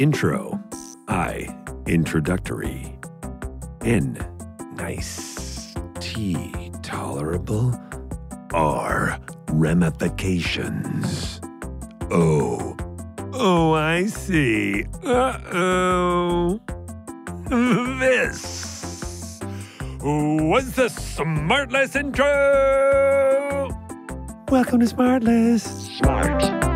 Intro. I. Introductory. N. Nice. T. Tolerable. R. Ramifications. O. Oh, I see. Uh oh. This was the Smartless intro. Welcome to Smartless. Smart.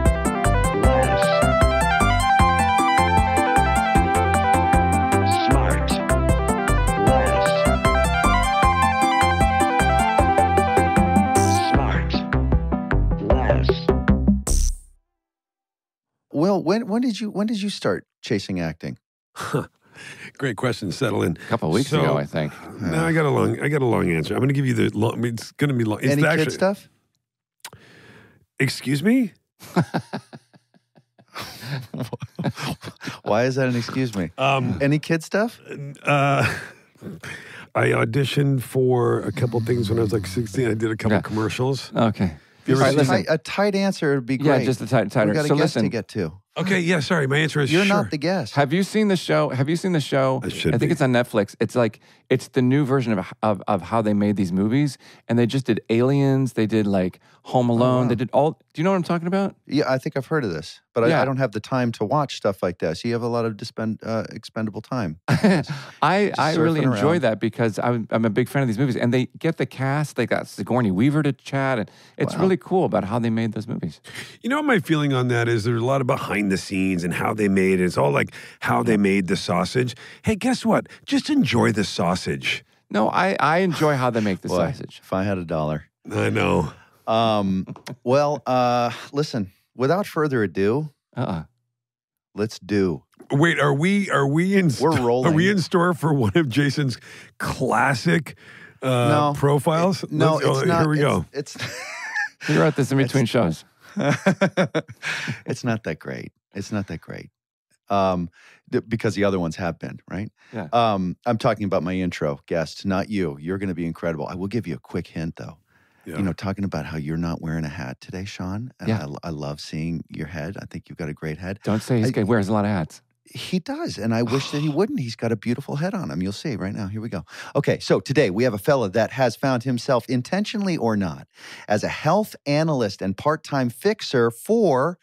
When when did you when did you start chasing acting? Great question. Settle in. A couple of weeks So- ago, I think. No, I got a long. I got a long answer. I'm going to give you the long. It's going to be long. It's Any actually, kid stuff? Excuse me. Why is that an excuse me? Um, Any kid stuff? uh, I auditioned for a couple things when I was like 16. I did a couple Yeah. commercials. Okay. You ever All right. A tight answer would be great. Yeah, just a tight, we tighter. got a So guest listen, to get to. Okay, yeah. Sorry, my answer is You're sure. not the guest. have you seen the show? Have you seen the show? I should think be. it's on Netflix. It's like it's the new version of, of of how they made these movies, and they just did Aliens. They did like Home Alone. Oh, they did all. Do you know what I'm talking about? yeah, I think I've heard of this, but I, Yeah. I don't have the time to watch stuff like that. So You have a lot of dispend, uh, expendable time. I I really surfing enjoy around. that because I'm I'm a big fan of these movies, and they get the cast. They got Sigourney Weaver to chat, and it's really cool about how they made those movies. You know what my feeling on that is? There's a lot of behind the scenes and how they made it. It's all like how they made the sausage. Hey, guess what? Just enjoy the sausage. No, I I enjoy how they make the Boy, sausage. If I had a dollar. I know. Um, well, uh, listen. Without further ado, Uh-uh. let's do. Wait, are we are we in We're rolling. Are we in store for one of Jason's classic uh, No. profiles? No, Let's- oh, not. Here we it's, go. It's You wrote this in between shows. it's not that great. It's not that great. Um, th- because the other ones have been, right? Yeah. Um, I'm talking about my intro guest, not you. You're going to be incredible. I will give you a quick hint, though. Yeah. You know, talking about how you're not wearing a hat today, Sean. And Yeah. I, I love seeing your head. I think you've got a great head. Don't say he's I- good. Wears a lot of hats. He does, and I wish that he wouldn't. He's got a beautiful head on him. You'll see right now. Here we go. Okay, so today we have a fella that has found himself, intentionally or not, as a health analyst and part time fixer for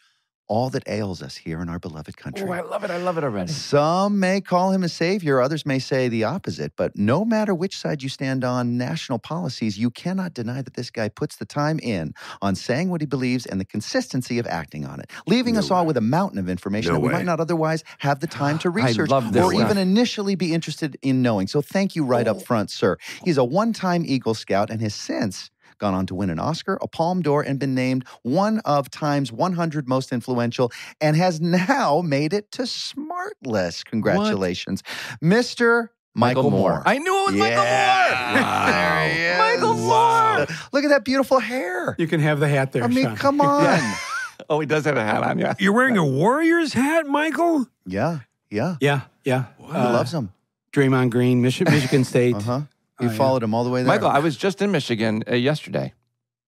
all that ails us here in our beloved country. Oh, I love it. I love it already. Some may call him a savior, others may say the opposite. But no matter which side you stand on national policies, you cannot deny that this guy puts the time in on saying what he believes and the consistency of acting on it, leaving No us all with a mountain of information No that we way. might not otherwise have the time to I research love this or stuff. even initially be interested in knowing. So thank you right up oh. front, sir. He's a one time Eagle Scout and has since gone on to win an Oscar, a Palme d'Or, and been named one of Time's 100 most influential and has now made it to Smartless. Congratulations, Mr. Michael, Moore. I knew it was Yeah. There he is. Michael Moore. Look at that beautiful hair. You can have the hat there. I mean, Sean. come on. Oh, he does have a hat on, yeah. You're wearing a Warriors hat, Michael? Yeah, yeah. Yeah, yeah. He loves them. Draymond Green, Mich- Michigan State. Uh huh. You Oh, yeah. followed him all the way there. Michael, I was just in Michigan uh, yesterday.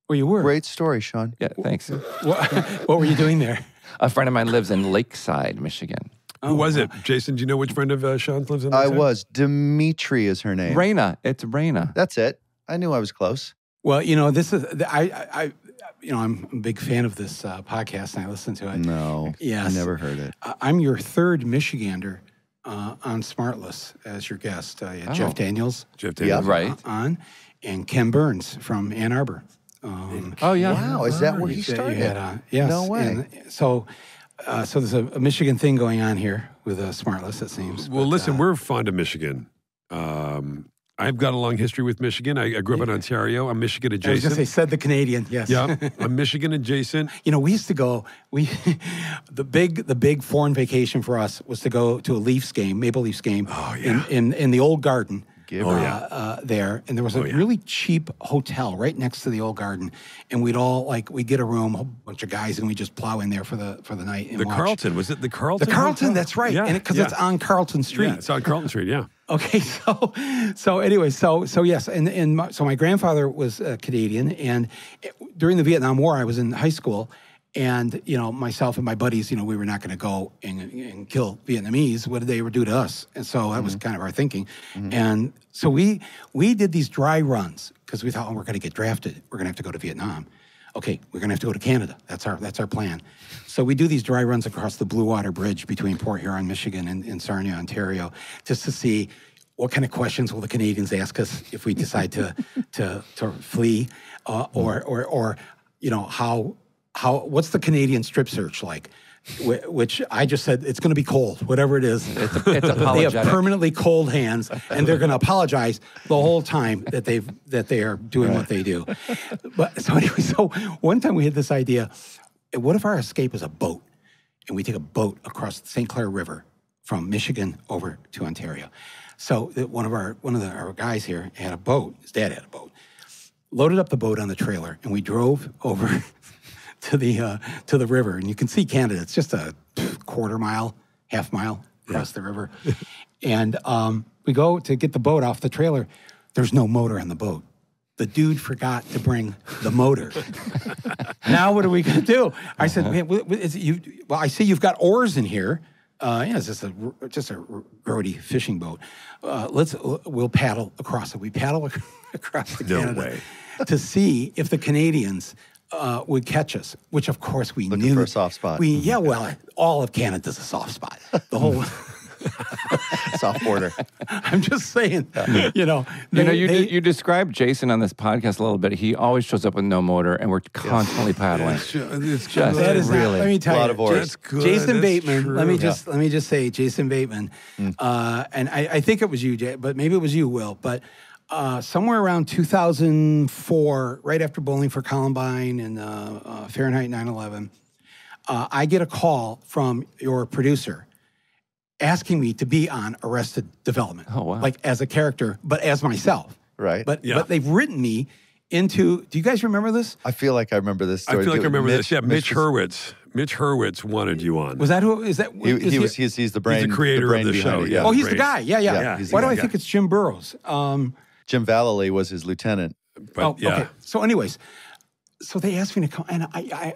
Where you were? Great story, Sean. Yeah, thanks. What, what were you doing there? A friend of mine lives in Lakeside, Michigan. Who was it? Jason, do you know which friend of uh, Sean's lives in I was. Dimitri is her name. Raina. It's Raina. That's it. I knew I was close. Well, you know, this is I, I, I you know, I'm a big fan of this uh, podcast, and I listen to it. No. Yes. I never heard it. I- I'm your third Michigander uh, on Smartless as your guest. Uh, Oh. Jeff Daniels Jeff Yeah. Daniels. Right. on, and Ken Burns from Ann Arbor. Um, Oh, yeah. Wow, is that where he that you started? had on. Yes. No way. And so, uh, so there's a, a Michigan thing going on here with uh, Smartless, it seems. Well, But, listen, uh, we're fond of Michigan. Um, I've got a long history with Michigan. I, I grew up in Ontario. I'm Michigan I was going to say, said the Canadian, yes. Yeah, I'm Michigan adjacent. You know, we used to go. We the big the big foreign vacation for us was to go to a Leafs game, Maple Leafs game, Oh, yeah. in, in in the old garden. Give uh, her. uh, there, and there was a Oh, yeah. really cheap hotel right next to the old garden, and we'd all like we'd get a room, a whole bunch of guys, and we just plow in there for the for the night. And The watch. Carlton was it? The Carlton. the Carlton, Hotel? that's right, Yeah, and because yeah. it's on Carlton Street. Yeah, it's on Carlton Street. Yeah. Okay, so so anyway, so so yes, and and my, so my grandfather was uh, Canadian, and it- during the Vietnam War, I was in high school, And you know, myself and my buddies, you know, we were not going to go and, and kill Vietnamese. What did they ever do to us? And so that was kind of our thinking. And so we we did these dry runs because we thought, oh, we're going to get drafted. We're going to have to go to Vietnam. Okay, we're going to have to go to Canada. That's our that's our plan. So we do these dry runs across the Blue Water Bridge between Port Huron, Michigan, and, and Sarnia, Ontario, just to see what kind of questions will the Canadians ask us if we decide to to to flee, uh, or or or you know how how what's the Canadian strip search like? Which I just said it's going to be cold, whatever it is. It's, it's they have permanently cold hands, and they're going to apologize the whole time that they've that they are doing what they do. But so anyway, so one time we had this idea: what if our escape is a boat, and we take a boat across the St. Clair River from Michigan over to Ontario? So one of our one of the, our guys here had a boat. His dad had a boat. Loaded up the boat on the trailer, and we drove over to the uh, to the river, and you can see Canada. It's just a quarter mile, half mile across the river, and um, we go to get the boat off the trailer. There's no motor on the boat. The dude forgot to bring the motor. now what are we going to do? I said, man, wh- is you? Well, I see you've got oars in here. Uh, yeah, it's just a just a grody fishing boat. Uh, let's we'll paddle across it. We paddle across to No Canada way. to see if the Canadians uh, would catch us. Which of course we Looking knew for a soft spot. We yeah, well, all of Canada's a soft spot. The whole. Soft border. I'm just saying, you know. You know, you, they- you described Jason on this podcast a little bit. He always shows up with no motor, and we're constantly paddling. It's just Just- That is Really? not, let me tell A lot you, of oars. That's good. Jason That's Bateman. Let me true. just let me just say, Jason Bateman, Mm. uh, and I, I think it was you, Jay, but maybe it was you, Will. But uh, somewhere around 2004, right after Bowling for Columbine and uh, uh, Fahrenheit 9/11, uh, I get a call from your producer asking me to be on Arrested Development. Oh, wow. Like as a character, but as myself. Right. But Yeah. but they've written me into. Do you guys remember this? I feel like I remember this I feel like I too. remember this. Yeah, Mitch, was- Hurwitz. Mitch Hurwitz wanted you on. Was that who? Is that? He, is he was. He's, he's the brain. The creator of brain the show, it, yeah. Oh, he's the guy. Yeah, yeah. Yeah, he's the Why do guy. I think it's Jim Burrows? Um, Jim Vallely was his lieutenant. but oh, yeah. okay. So, anyways, so they asked me to come, and I, I,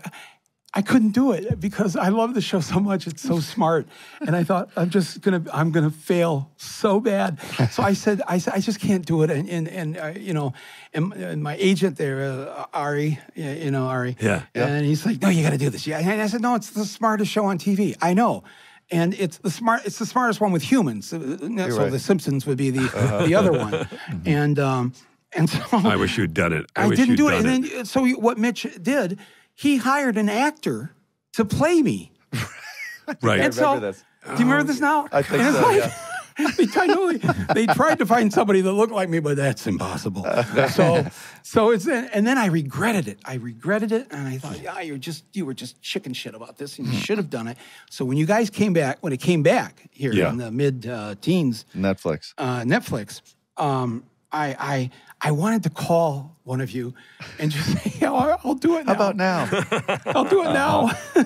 I couldn't do it because I love the show so much. It's so smart, and I thought I'm just gonna, I'm gonna fail so bad. So I said, I said, I just can't do it. And and, and uh, you know, and, and my agent there, uh, Ari, you know Ari, Yeah. and he's like, no, you got to do this. Yeah, and I said, no, it's the smartest show on TV. I know. And it's the smart. It's the smartest one with humans. Uh, So right. the Simpsons would be the the other one. And um, and so I wish you'd done it. I, I didn't do it. done And then, so what Mitch did, he hired an actor to play me. right. And so, remember this. do you remember this now? I think And so, like- yeah. they, I know they, they tried to find somebody that looked like me, but that's impossible. so, so it's and then I regretted it. I regretted it, and I thought, yeah, you're just you were just chicken shit about this, and you should have done it. So when you guys came back, when it came back here Yeah. in the mid uh, teens, Netflix. uh, Netflix, um, I, I I wanted to call one of you and just say, yeah, I'll, I'll do it now. How about now? I'll do it now. Uh-huh.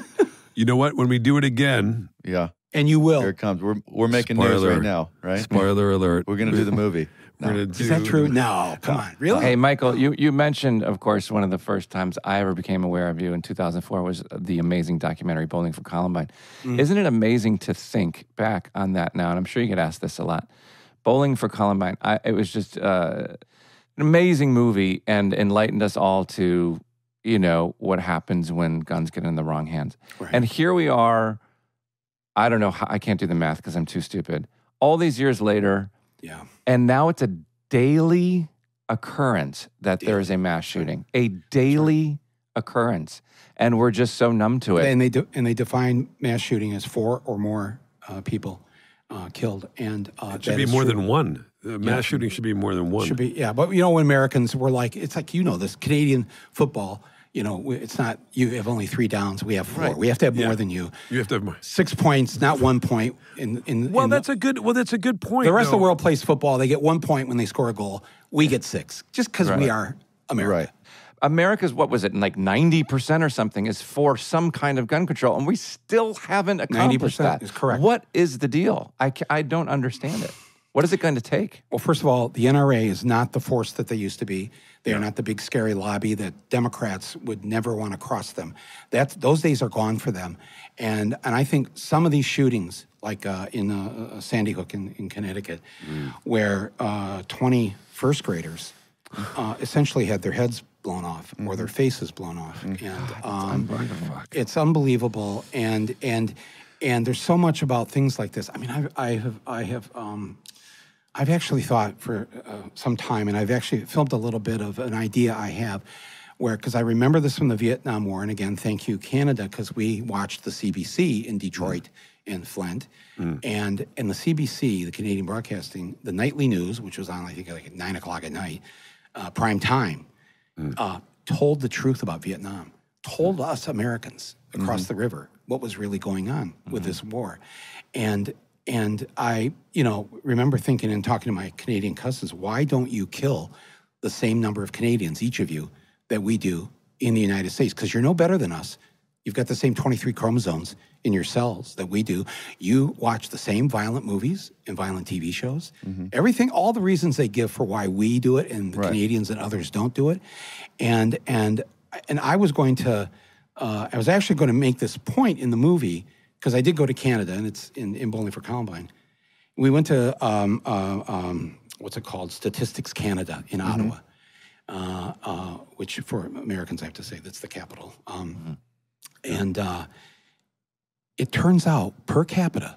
You know what? When we do it again, yeah. and you will. Here it comes. We're we're making news right now, right? spoiler alert. We're gonna do the movie. We're gonna do Is that true? No, come on, really? Hey, Michael, you, you mentioned, of course, one of the first times I ever became aware of you in 2004 was the amazing documentary Bowling for Columbine. Mm-hmm. Isn't it amazing to think back on that now? And I'm sure you get asked this a lot. Bowling for Columbine, I, it was just uh, an amazing movie and enlightened us all to, you know, what happens when guns get in the wrong hands. And here we are. I don't know. How, I can't do the math because I'm too stupid. All these years later, Yeah. and now it's a daily occurrence that there is a mass shooting, a daily occurrence. And we're just so numb to it. And they de- and they define mass shooting as four or more uh, people uh, killed, and uh, It should be more than one. The mass shooting should be more than one. should be yeah. But you know, when Americans were like, it's like you know, this Canadian football. You know, it's not you have only three downs. We have four. We have to have more than you. You have to have more. Six points, not one point. In in Well, in that's a good. Well, that's a good point. the rest of the world plays football. They get one point when they score a goal. We get six, just because we are America. Right. America's, what was it, like 90% or something is for some kind of gun control. And we still haven't accomplished 90% that. is correct. What is the deal? I, I don't understand it. What is it going to take? Well, first of all, the NRA is not the force that they used to be. They are not the big scary lobby that Democrats would never want to cross them. That those days are gone for them, and and I think some of these shootings, like uh, in uh, uh, Sandy Hook in, in Connecticut, where uh, 20 first graders uh, essentially had their heads blown off or their faces blown off, and um, it's unbelievable. And and and there's so much about things like this. I mean, I, I have I have. Um, I've actually thought for uh, some time, and I've actually filmed a little bit of an idea I have, where because I remember this from the Vietnam War, and again, thank you Canada, because we watched the CBC in Detroit and Flint, and in the CBC, the Canadian Broadcasting, the nightly news, which was on I think like at nine o'clock at night, uh, prime time, Mm. uh, told the truth about Vietnam, told us Americans across mm-hmm. the river what was really going on with this mm-hmm. war, and and I, you know, remember thinking and talking to my Canadian cousins, why don't you kill the same number of Canadians, each of you, that we do in the United States? Because you're no better than us. You've got the same 23 chromosomes in your cells that we do. You watch the same violent movies and violent TV shows. Everything, all the reasons they give for why we do it and the Canadians and others don't do it. And and and I was going to, uh, I was actually going to make this point in the movie because I did go to Canada and it's in, in Bowling for Columbine. We went to um, uh, um, what's it called, Statistics Canada in Ottawa, uh, uh, which for Americans I have to say that's the capital. Um, And uh, it turns out, per capita,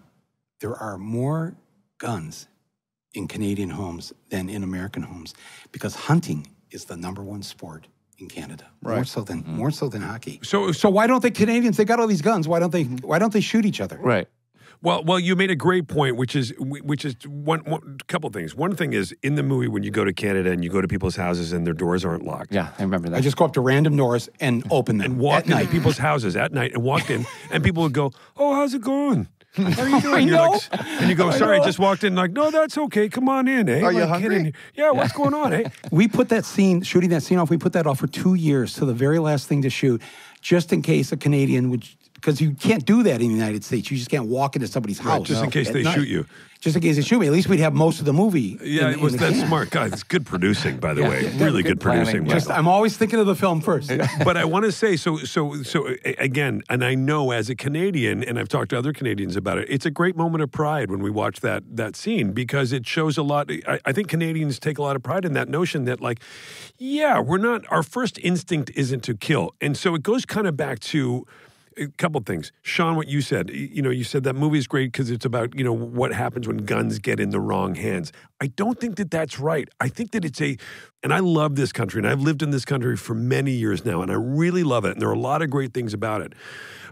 there are more guns in Canadian homes than in American homes because hunting is the number one sport in Canada, more so than mm-hmm. more so than hockey. So, So why don't the Canadians? They got all these guns. Why don't they? Why don't they shoot each other? Right. Well, well, you made a great point, which is which is one, one couple things. One thing is in the movie when you go to Canada and you go to people's houses and their doors aren't locked. Yeah, I remember that. I just go up to random doors and open them and walk at into night. people's houses at night and walked in, and people would go, "Oh, how's it going? How are you doing?" I You're know. like- and you go, "Sorry, I know. just walked in." Like, no, that's okay. Come on in, eh? Are you Like, get hungry? in. Yeah, what's going on, eh? We put that scene, shooting that scene off. We put that off for two years to the very last thing to shoot, just in case a Canadian would, because you can't do that in the United States. You just can't walk into somebody's house. just in case they night. shoot you. Just in case they shoot me. At least we'd have most of the movie. Yeah, in- it was that can. smart guy. It's good producing, by the Yeah, way. yeah, really good good, producing. Just, I'm always thinking of the film first. but I want to say so so so again, and I know as a Canadian, and I've talked to other Canadians about it. It's a great moment of pride when we watch that that scene because it shows a lot. I, I think Canadians take a lot of pride in that notion that like, yeah, we're not. Our first instinct isn't to kill, and so it goes kind of back to. A couple things, Sean. What you said, you know, you said that movie is great because it's about you know what happens when guns get in the wrong hands. I don't think that that's right. I think that it's a, and I love this country, and I've lived in this country for many years now, and I really love it. And there are a lot of great things about it,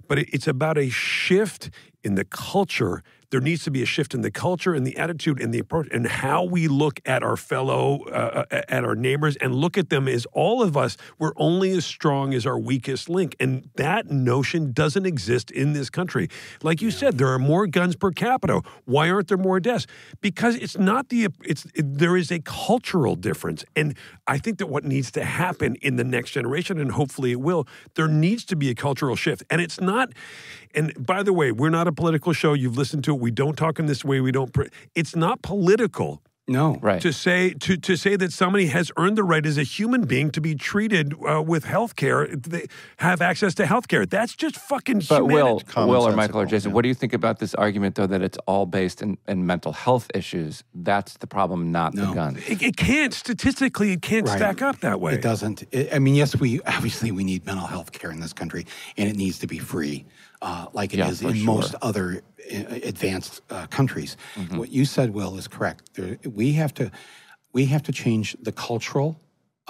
but it, it's about a shift in the culture. There needs to be a shift in the culture and the attitude and the approach and how we look at our fellow, uh, uh, at our neighbors, and look at them as all of us. We're only as strong as our weakest link, and that notion doesn't exist in this country. Like you said, there are more guns per capita. Why aren't there more deaths? Because it's not the it's it, there is a cultural difference, and I think that what needs to happen in the next generation, and hopefully it will, there needs to be a cultural shift, and it's not. And by the way, we're not a political show. You've listened to it. We don't talk in this way. We don't. Pr- it's not political No. right. to say to to say that somebody has earned the right as a human being to be treated uh, with health care, they have access to health care. That's just fucking But Will, humanity. Common Will or Michael or Jason, yeah. what do you think about this argument, though, that it's all based in, in mental health issues? That's the problem, not the No. gun. It, it can't statistically. It can't Right. stack up that way. It doesn't. It, I mean, yes, we obviously we need mental health care in this country, and it needs to be free, uh, like it is Yeah, for in most other uh, advanced uh, countries. Mm-hmm. What you said, Will, is correct. There, we have to, we have to change the cultural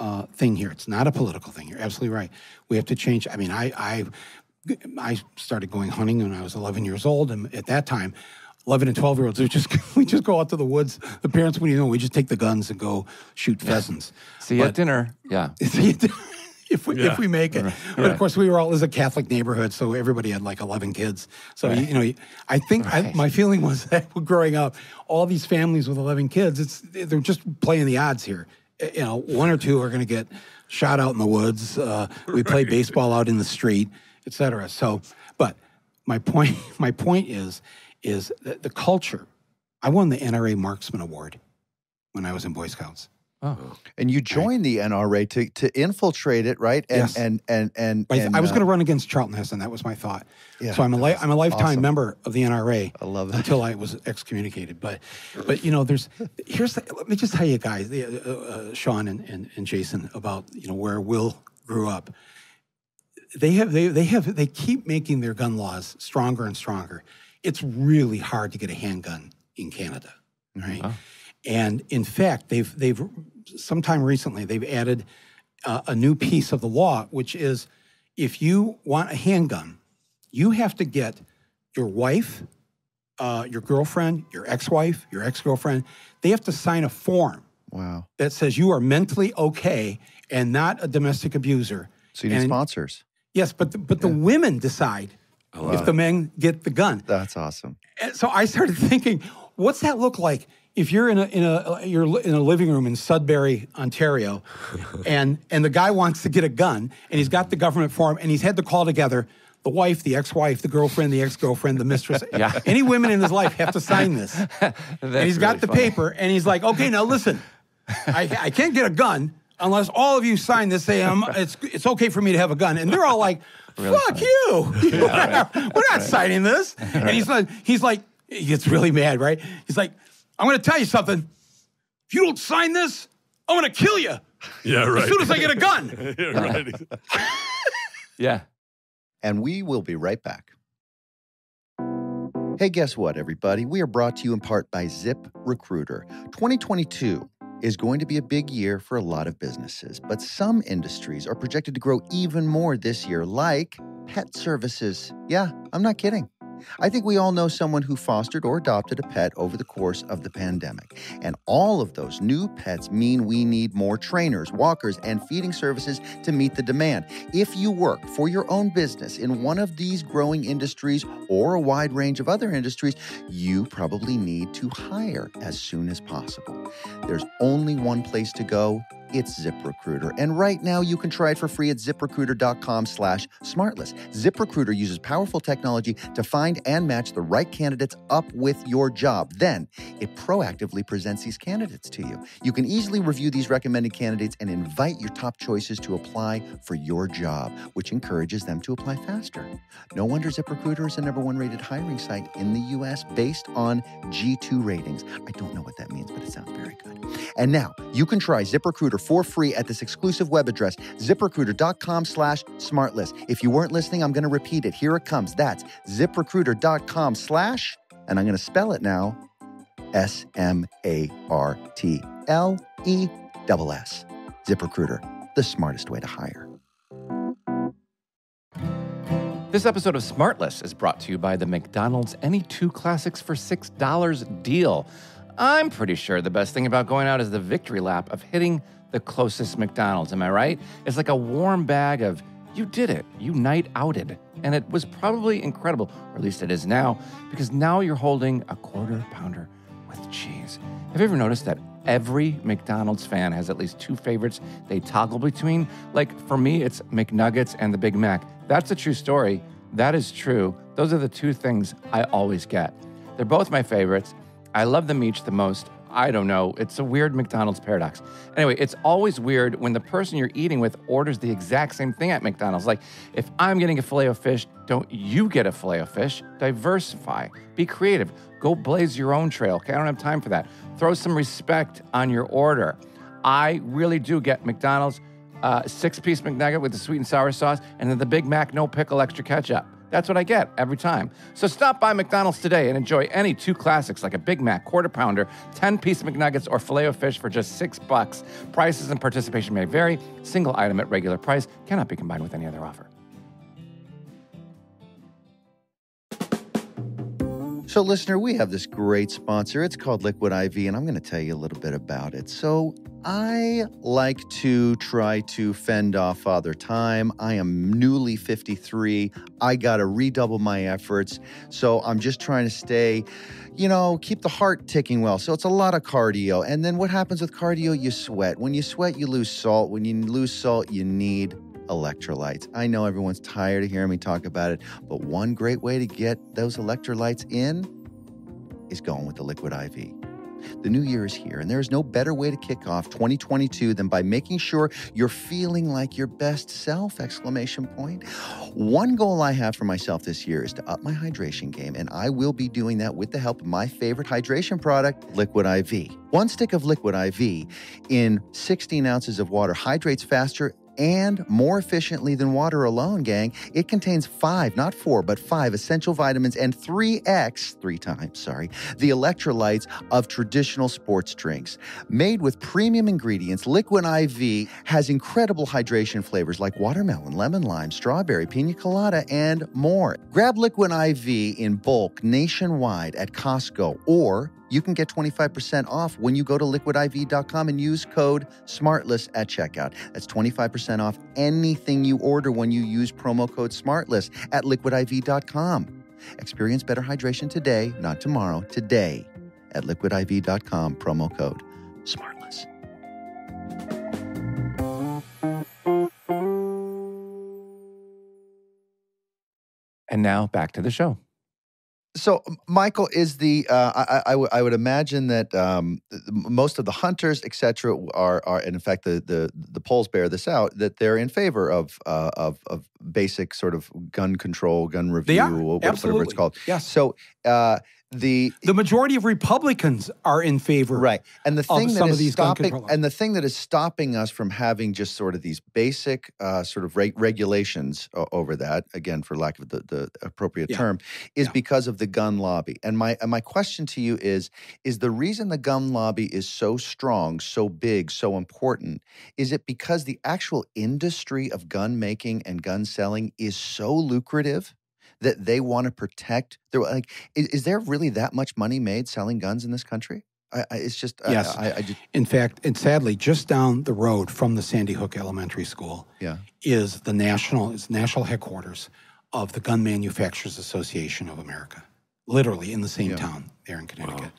uh, thing here. It's not a political thing. You're absolutely right. We have to change. I mean, I, I, I started going hunting when I was 11 years old, and at that time. 11 and 12 year olds, we just we just go out to the woods. The parents, what do you know? We just take the guns and go shoot pheasants. See you at dinner. Yeah. if we Yeah. if we make it. But of course, we were all it was a Catholic neighborhood, so everybody had like eleven kids. So you, you know, I think I, my feeling was that growing up, all these families with eleven kids, it's they're just playing the odds here. Eh, You know, one or two are going to get shot out in the woods. Uh, we play baseball out in the street, etc. So, but my point my point is is that the culture. I won the NRA Marksman Award when I was in Boy Scouts. Oh, And you joined the NRA to, to infiltrate it, right? And Yes. and and and, I, and, I was uh, going to run against Charlton Heston. That was my thought. yeah, so I'm a li- I'm a lifetime awesome. member of the NRA. I love that. until I was excommunicated. But, but you know, there's here's the, let me just tell you guys, uh, uh, Sean and, and, and Jason, about you know where Will grew up. They have they they have they keep making their gun laws stronger and stronger. It's really hard to get a handgun in Canada, right? Wow. And in fact, they've they've sometime recently they've added uh, a new piece of the law, which is if you want a handgun, you have to get your wife, uh, your girlfriend, your ex-wife, your ex-girlfriend. They have to sign a form Wow. that says you are mentally okay and not a domestic abuser. So you need And- sponsors. Yes, but the, but the women decide if the men get the gun. That's awesome. And so I started thinking, what's that look like if you're in a in a you're in a living room in Sudbury, Ontario, and and the guy wants to get a gun and he's got the government form and he's had to call together the wife, the ex-wife, the girlfriend, the ex-girlfriend, the mistress. Yeah. Any women in his life have to sign this. and he's got the paper and he's like, okay, now listen, I, I can't get a gun unless all of you sign this saying I'm, it's it's okay for me to have a gun. And they're all like, fuck you. We're not signing this. And he's like, he's like, he gets really mad, right? He's like, I'm going to tell you something. If you don't sign this, I'm going to kill you Yeah, right. as soon as I get a gun. yeah, right. yeah. and we will be right back. Hey, guess what, everybody? We are brought to you in part by Zip Recruiter. 2022 is going to be a big year for a lot of businesses, but some industries are projected to grow even more this year, like pet services. Yeah, I'm not kidding. I think we all know someone who fostered or adopted a pet over the course of the pandemic. And all of those new pets mean we need more trainers, walkers, and feeding services to meet the demand. If you work for your own business in one of these growing industries or a wide range of other industries, you probably need to hire as soon as possible. There's only one place to go. It's ZipRecruiter. And right now you can try it for free at ziprecruiter.com slash smartless. ZipRecruiter uses powerful technology to find and match the right candidates up with your job. Then it proactively presents these candidates to you. You can easily review these recommended candidates and invite your top choices to apply for your job, which encourages them to apply faster. No wonder ZipRecruiter is the number one rated hiring site in the US based on G2 ratings. I don't know what that means, but it sounds very good. And now you can try ZipRecruiter for free at this exclusive web address, ziprecruiter.com slash smartless. If you weren't listening, I'm going to repeat it. Here it comes. That's ziprecruiter.com slash, and I'm going to spell it now, S M A R T L E. ZipRecruiter, the smartest way to hire. This episode of Smartless is brought to you by the McDonald's Any Two Classics for $6 deal. I'm pretty sure the best thing about going out is the victory lap of hitting the closest McDonald's. Am I right? It's like a warm bag of, you did it, you night outed. And it was probably incredible, or at least it is now, because now you're holding a quarter pounder with cheese. Have you ever noticed that every McDonald's fan has at least two favorites they toggle between? Like for me, it's McNuggets and the Big Mac. That's a true story. That is true. Those are the two things I always get. They're both my favorites. I love them each the most. I don't know. It's a weird McDonald's paradox. Anyway, it's always weird when the person you're eating with orders the exact same thing at McDonald's. Like, if I'm getting a filet of fish, don't you get a filet of fish? Diversify. Be creative. Go blaze your own trail. Okay, I don't have time for that. Throw some respect on your order. I really do get McDonald's uh, six piece McNugget with the sweet and sour sauce, and then the Big Mac, no pickle, extra ketchup. That's what I get every time. So stop by McDonald's today and enjoy any two classics like a Big Mac, quarter pounder, 10 piece McNuggets, or filet of fish for just six bucks. Prices and participation may vary. Single item at regular price cannot be combined with any other offer. So, listener, we have this great sponsor. It's called Liquid IV, and I'm going to tell you a little bit about it. So, I like to try to fend off Father Time. I am newly 53. I got to redouble my efforts. So, I'm just trying to stay, you know, keep the heart ticking well. So, it's a lot of cardio. And then what happens with cardio? You sweat. When you sweat, you lose salt. When you lose salt, you need electrolytes. I know everyone's tired of hearing me talk about it, but one great way to get those electrolytes in is going with the Liquid IV. The new year is here, and there is no better way to kick off 2022 than by making sure you're feeling like your best self! Exclamation point. One goal I have for myself this year is to up my hydration game, and I will be doing that with the help of my favorite hydration product, Liquid IV. One stick of Liquid IV in 16 ounces of water hydrates faster and more efficiently than water alone, gang. It contains five, not four, but five essential vitamins and 3x, three times, sorry, the electrolytes of traditional sports drinks. Made with premium ingredients, Liquid IV has incredible hydration flavors like watermelon, lemon lime, strawberry, pina colada, and more. Grab Liquid IV in bulk nationwide at Costco or you can get 25% off when you go to liquidiv.com and use code SMARTLESS at checkout. That's 25% off anything you order when you use promo code SMARTLESS at liquidiv.com. Experience better hydration today, not tomorrow, today at liquidiv.com, promo code SMARTLESS. And now back to the show. So, Michael is the. Uh, I, I, I would- imagine that um, most of the hunters, et cetera, are are, and in fact, the the the polls bear this out that they're in favor of uh, of of basic sort of gun control, gun review, whatever it's called. Yes. So, uh, the The majority of Republicans are in favor. Right. And the thing that of is these gun stopping and the thing that is stopping us from having just sort of these basic uh, sort of reg- regulations over that, again, for lack of the, the appropriate Yeah. term, is Yeah. because of the gun lobby. And my and my question to you is is the reason the gun lobby is so strong, so big, so important, is it because the actual industry of gun making and gun selling is so lucrative? That they want to protect. They're like, is, is there really that much money made selling guns in this country? I, I, it's just, Yes. I, I just, In fact, and sadly, just down the road from the Sandy Hook Elementary School yeah, is the national is national headquarters of the Gun Manufacturers Association of America, literally in the same Yeah. town there in Connecticut.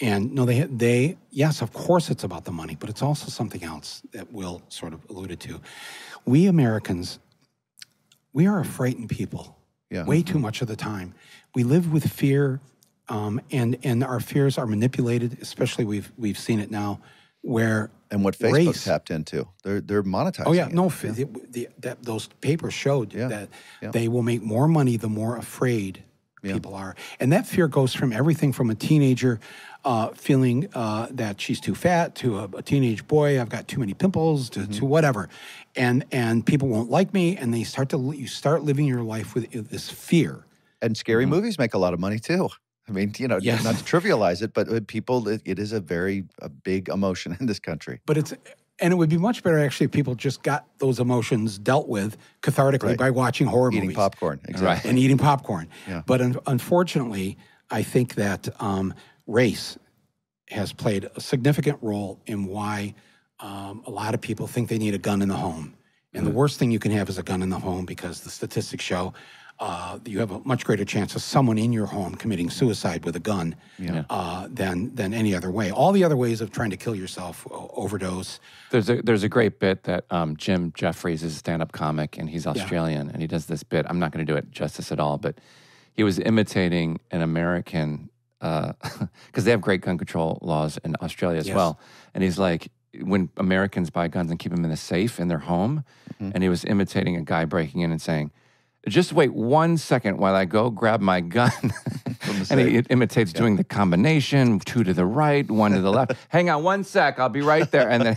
And no, they they yes, of course, it's about the money, but it's also something else that Will sort of alluded to. We Americans, we are a frightened people. Yeah. way too much of the time. We live with fear, um, and and our fears are manipulated. Especially we've we've seen it now, where and what Facebook race- tapped into, they're they're monetizing. Oh yeah, it. no, f The, the, that those papers showed Yeah, that yeah. they will make more money the more afraid Yeah. people are, and that fear goes from everything from a teenager uh, feeling uh, that she's too fat to a, a teenage boy, I've got too many pimples, to, Mm-hmm. to whatever, and and people won't like me, and they start to you start living your life with this fear. and scary movies make a lot of money too. I mean, you know, Mm-hmm. Yes. not to trivialize it, but uh, people, it, it is a very a big emotion in this country. But it's and it would be much better actually if people just got those emotions dealt with cathartically Right. by watching horror movies. Eating movies. popcorn, exactly. and eating popcorn. Yeah. But un- unfortunately, I think that um, race has played a significant role in why um, a lot of people think they need a gun in the home. And the worst thing you can have is a gun in the home because the statistics show uh, you have a much greater chance of someone in your home committing suicide with a gun uh, than than any other way. All the other ways of trying to kill yourself, o- overdose. There's a there's a great bit that um, Jim Jeffries is a stand up comic and he's Australian and he does this bit. I'm not going to do it justice at all, but he was imitating an American because they have great gun control laws in Australia as Yes. well. And he's like, when Americans buy guns and keep them in a safe in their home, and he was imitating a guy breaking in and saying. Just wait one second while I go grab my gun. and he imitates doing the combination two to the right, one to the left. Hang on one sec, I'll be right there. And then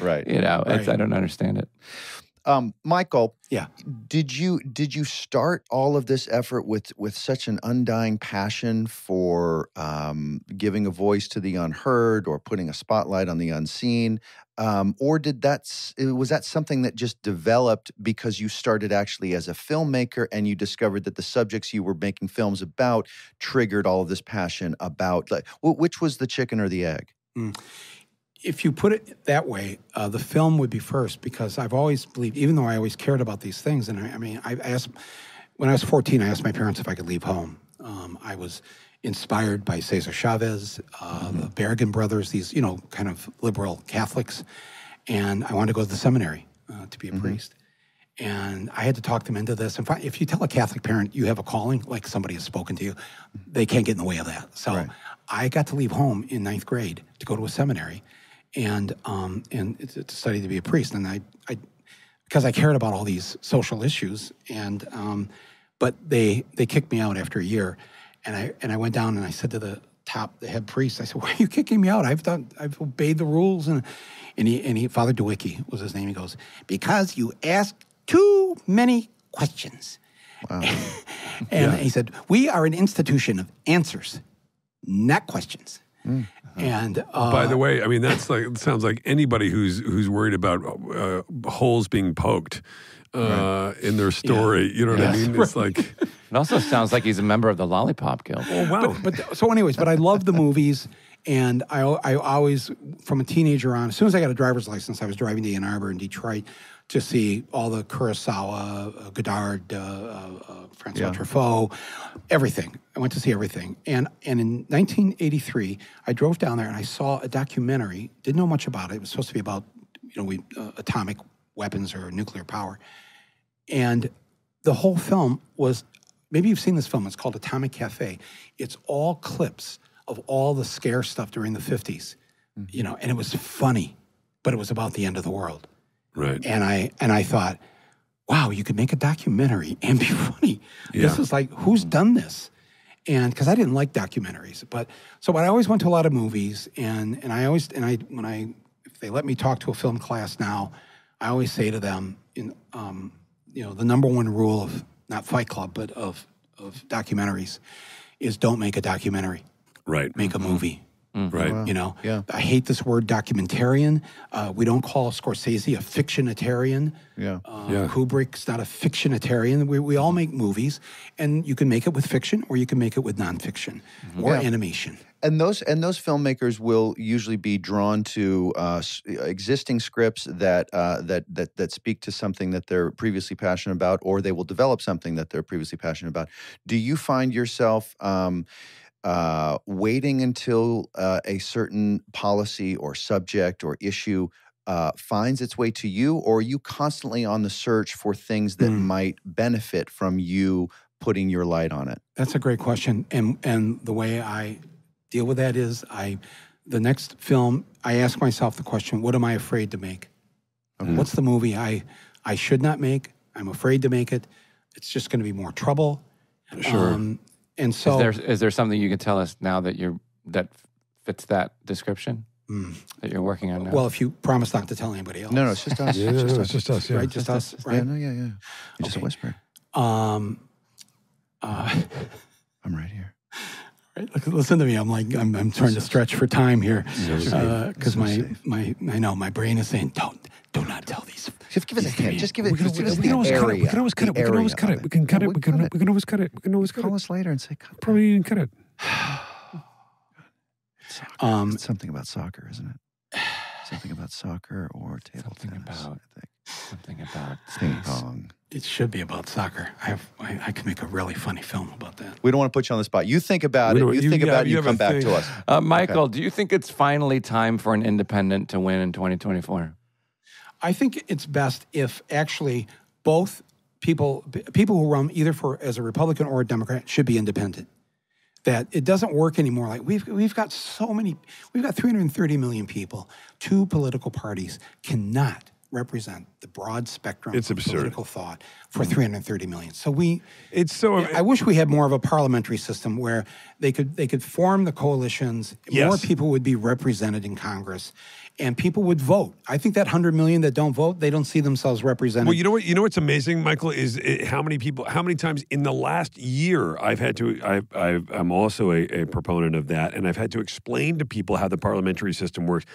Right. you know, it's, I don't understand it. Um, Michael, Yeah. did you did you start all of this effort with with such an undying passion for um, giving a voice to the unheard or putting a spotlight on the unseen, um, or did that was that something that just developed because you started actually as a filmmaker and you discovered that the subjects you were making films about triggered all of this passion about like which was the chicken or the egg? If you put it that way, uh, the film would be first because I've always believed, even though I always cared about these things, and I, I mean, I asked when I was 14, I asked my parents if I could leave home. Um, I was inspired by Cesar Chavez, uh, the Berrigan brothers, these you know kind of liberal Catholics, and I wanted to go to the seminary uh, to be a priest. and I had to talk them into this. And fi- if you tell a Catholic parent you have a calling, like somebody has spoken to you, they can't get in the way of that. So Right. I got to leave home in ninth grade to go to a seminary, and um, and to study to be a priest. And I, I because I cared about all these social issues, and um, but they they kicked me out after a year, and I and I went down and I said to the top, the head priest, I said, "Why are you kicking me out? I've done, I've obeyed the rules." And and he and he, Father DeWicki was his name. He goes, "Because you asked too many questions." and he said, "We are an institution of answers, not questions." And uh, By the way, I mean that's like sounds like anybody who's who's worried about uh, holes being poked uh, in their story. You know what I Yes. mean? It's like, It also sounds like he's a member of the Lollipop Guild. oh wow, but th- so anyways but i love the movies and I, I always from a teenager on as soon as i got a driver's license i was driving to ann arbor and detroit to see all the kurosawa uh, godard uh, uh, uh, francois Yeah. truffaut everything. I went to see everything. And, and in 1983 i drove down there and i saw a documentary. Didn't know much about it. It was supposed to be about you know we, uh, atomic weapons or nuclear power. And the whole film was maybe you've seen this film. It's called atomic cafe. It's all clips of all the scare stuff during the 50s you know and it was funny but it was about the end of the world right? and i and i thought wow you could make a documentary and be funny. Yeah. this is like who's done this? And because i didn't like documentaries but so but i always went to a lot of movies and and i always and i when i if they let me talk to a film class now i always say to them in um, you know the number one rule of not fight club but of of documentaries is don't make a documentary. Right, make a movie right. you know, Yeah. I hate this word documentarian. Uh, we don't call Scorsese a fictionitarian. Yeah. Uh, Yeah. Kubrick's not a fictionitarian. We, we all make movies, and you can make it with fiction or you can make it with nonfiction or Yeah. animation. And those and those filmmakers will usually be drawn to uh, existing scripts that uh, that that that speak to something that they're previously passionate about, or they will develop something that they're previously passionate about. Do you find yourself um, uh, waiting until uh, a certain policy or subject or issue? Uh, finds its way to you, or are you constantly on the search for things that Mm. might benefit from you putting your light on it? That's a great question, and and the way I deal with that is I, the next film, I ask myself the question: What am I afraid to make? What's the movie I I should not make? I'm afraid to make it. It's just going to be more trouble. Sure. Um, and so Is there is there something you can tell us now that you're that fits that description that you're working on now? Well, if you promise not to tell anybody else. No, no, it's just us. Yeah, just no, us. just us. Yeah. right? Just us, Yeah, right? no, yeah, yeah. You just Okay. whisper. Um, uh, I'm right here. right, look, listen to me. I'm like I'm, I'm trying to stretch for time here because So my safe. my I know my brain is saying don't do not tell these. Just give us a hint. Just give it. We can, just give us we can always cut it. We can always cut it. We can always cut it. We can cut it. We can. We can always cut it. We can always cut Call it. us later and say, cut. Probably even cut it. Um, it's something about soccer, isn't it? Something about soccer or table Something tennis. about- I think. something about Ping pong. It should be about soccer. I have I, I can make a really funny film about that. We don't want to put you on the spot. You think about it. You, you- think yeah, about it. you You come back thing. to us. Uh, Michael, do you think it's finally time for an independent to win in 2024? I think it's best if actually both people people who run either for as a Republican or a Democrat should be independent. That it doesn't work anymore. Like we've we've got so many, we've got 330 million people. Two political parties cannot represent the broad spectrum It's of absurd. political thought for mm. 330 million. So we It's so. I wish we had more of a parliamentary system where they could they could form the coalitions. yes. More people would be represented in Congress, and people would vote. I think that hundred million that don't vote, they don't see themselves represented. Well, you know what? You know what's amazing, Michael, is it, how many people, how many times in the last year I've had to. I, I, I'm also a, a proponent of that, and I've had to explain to people how the parliamentary system works.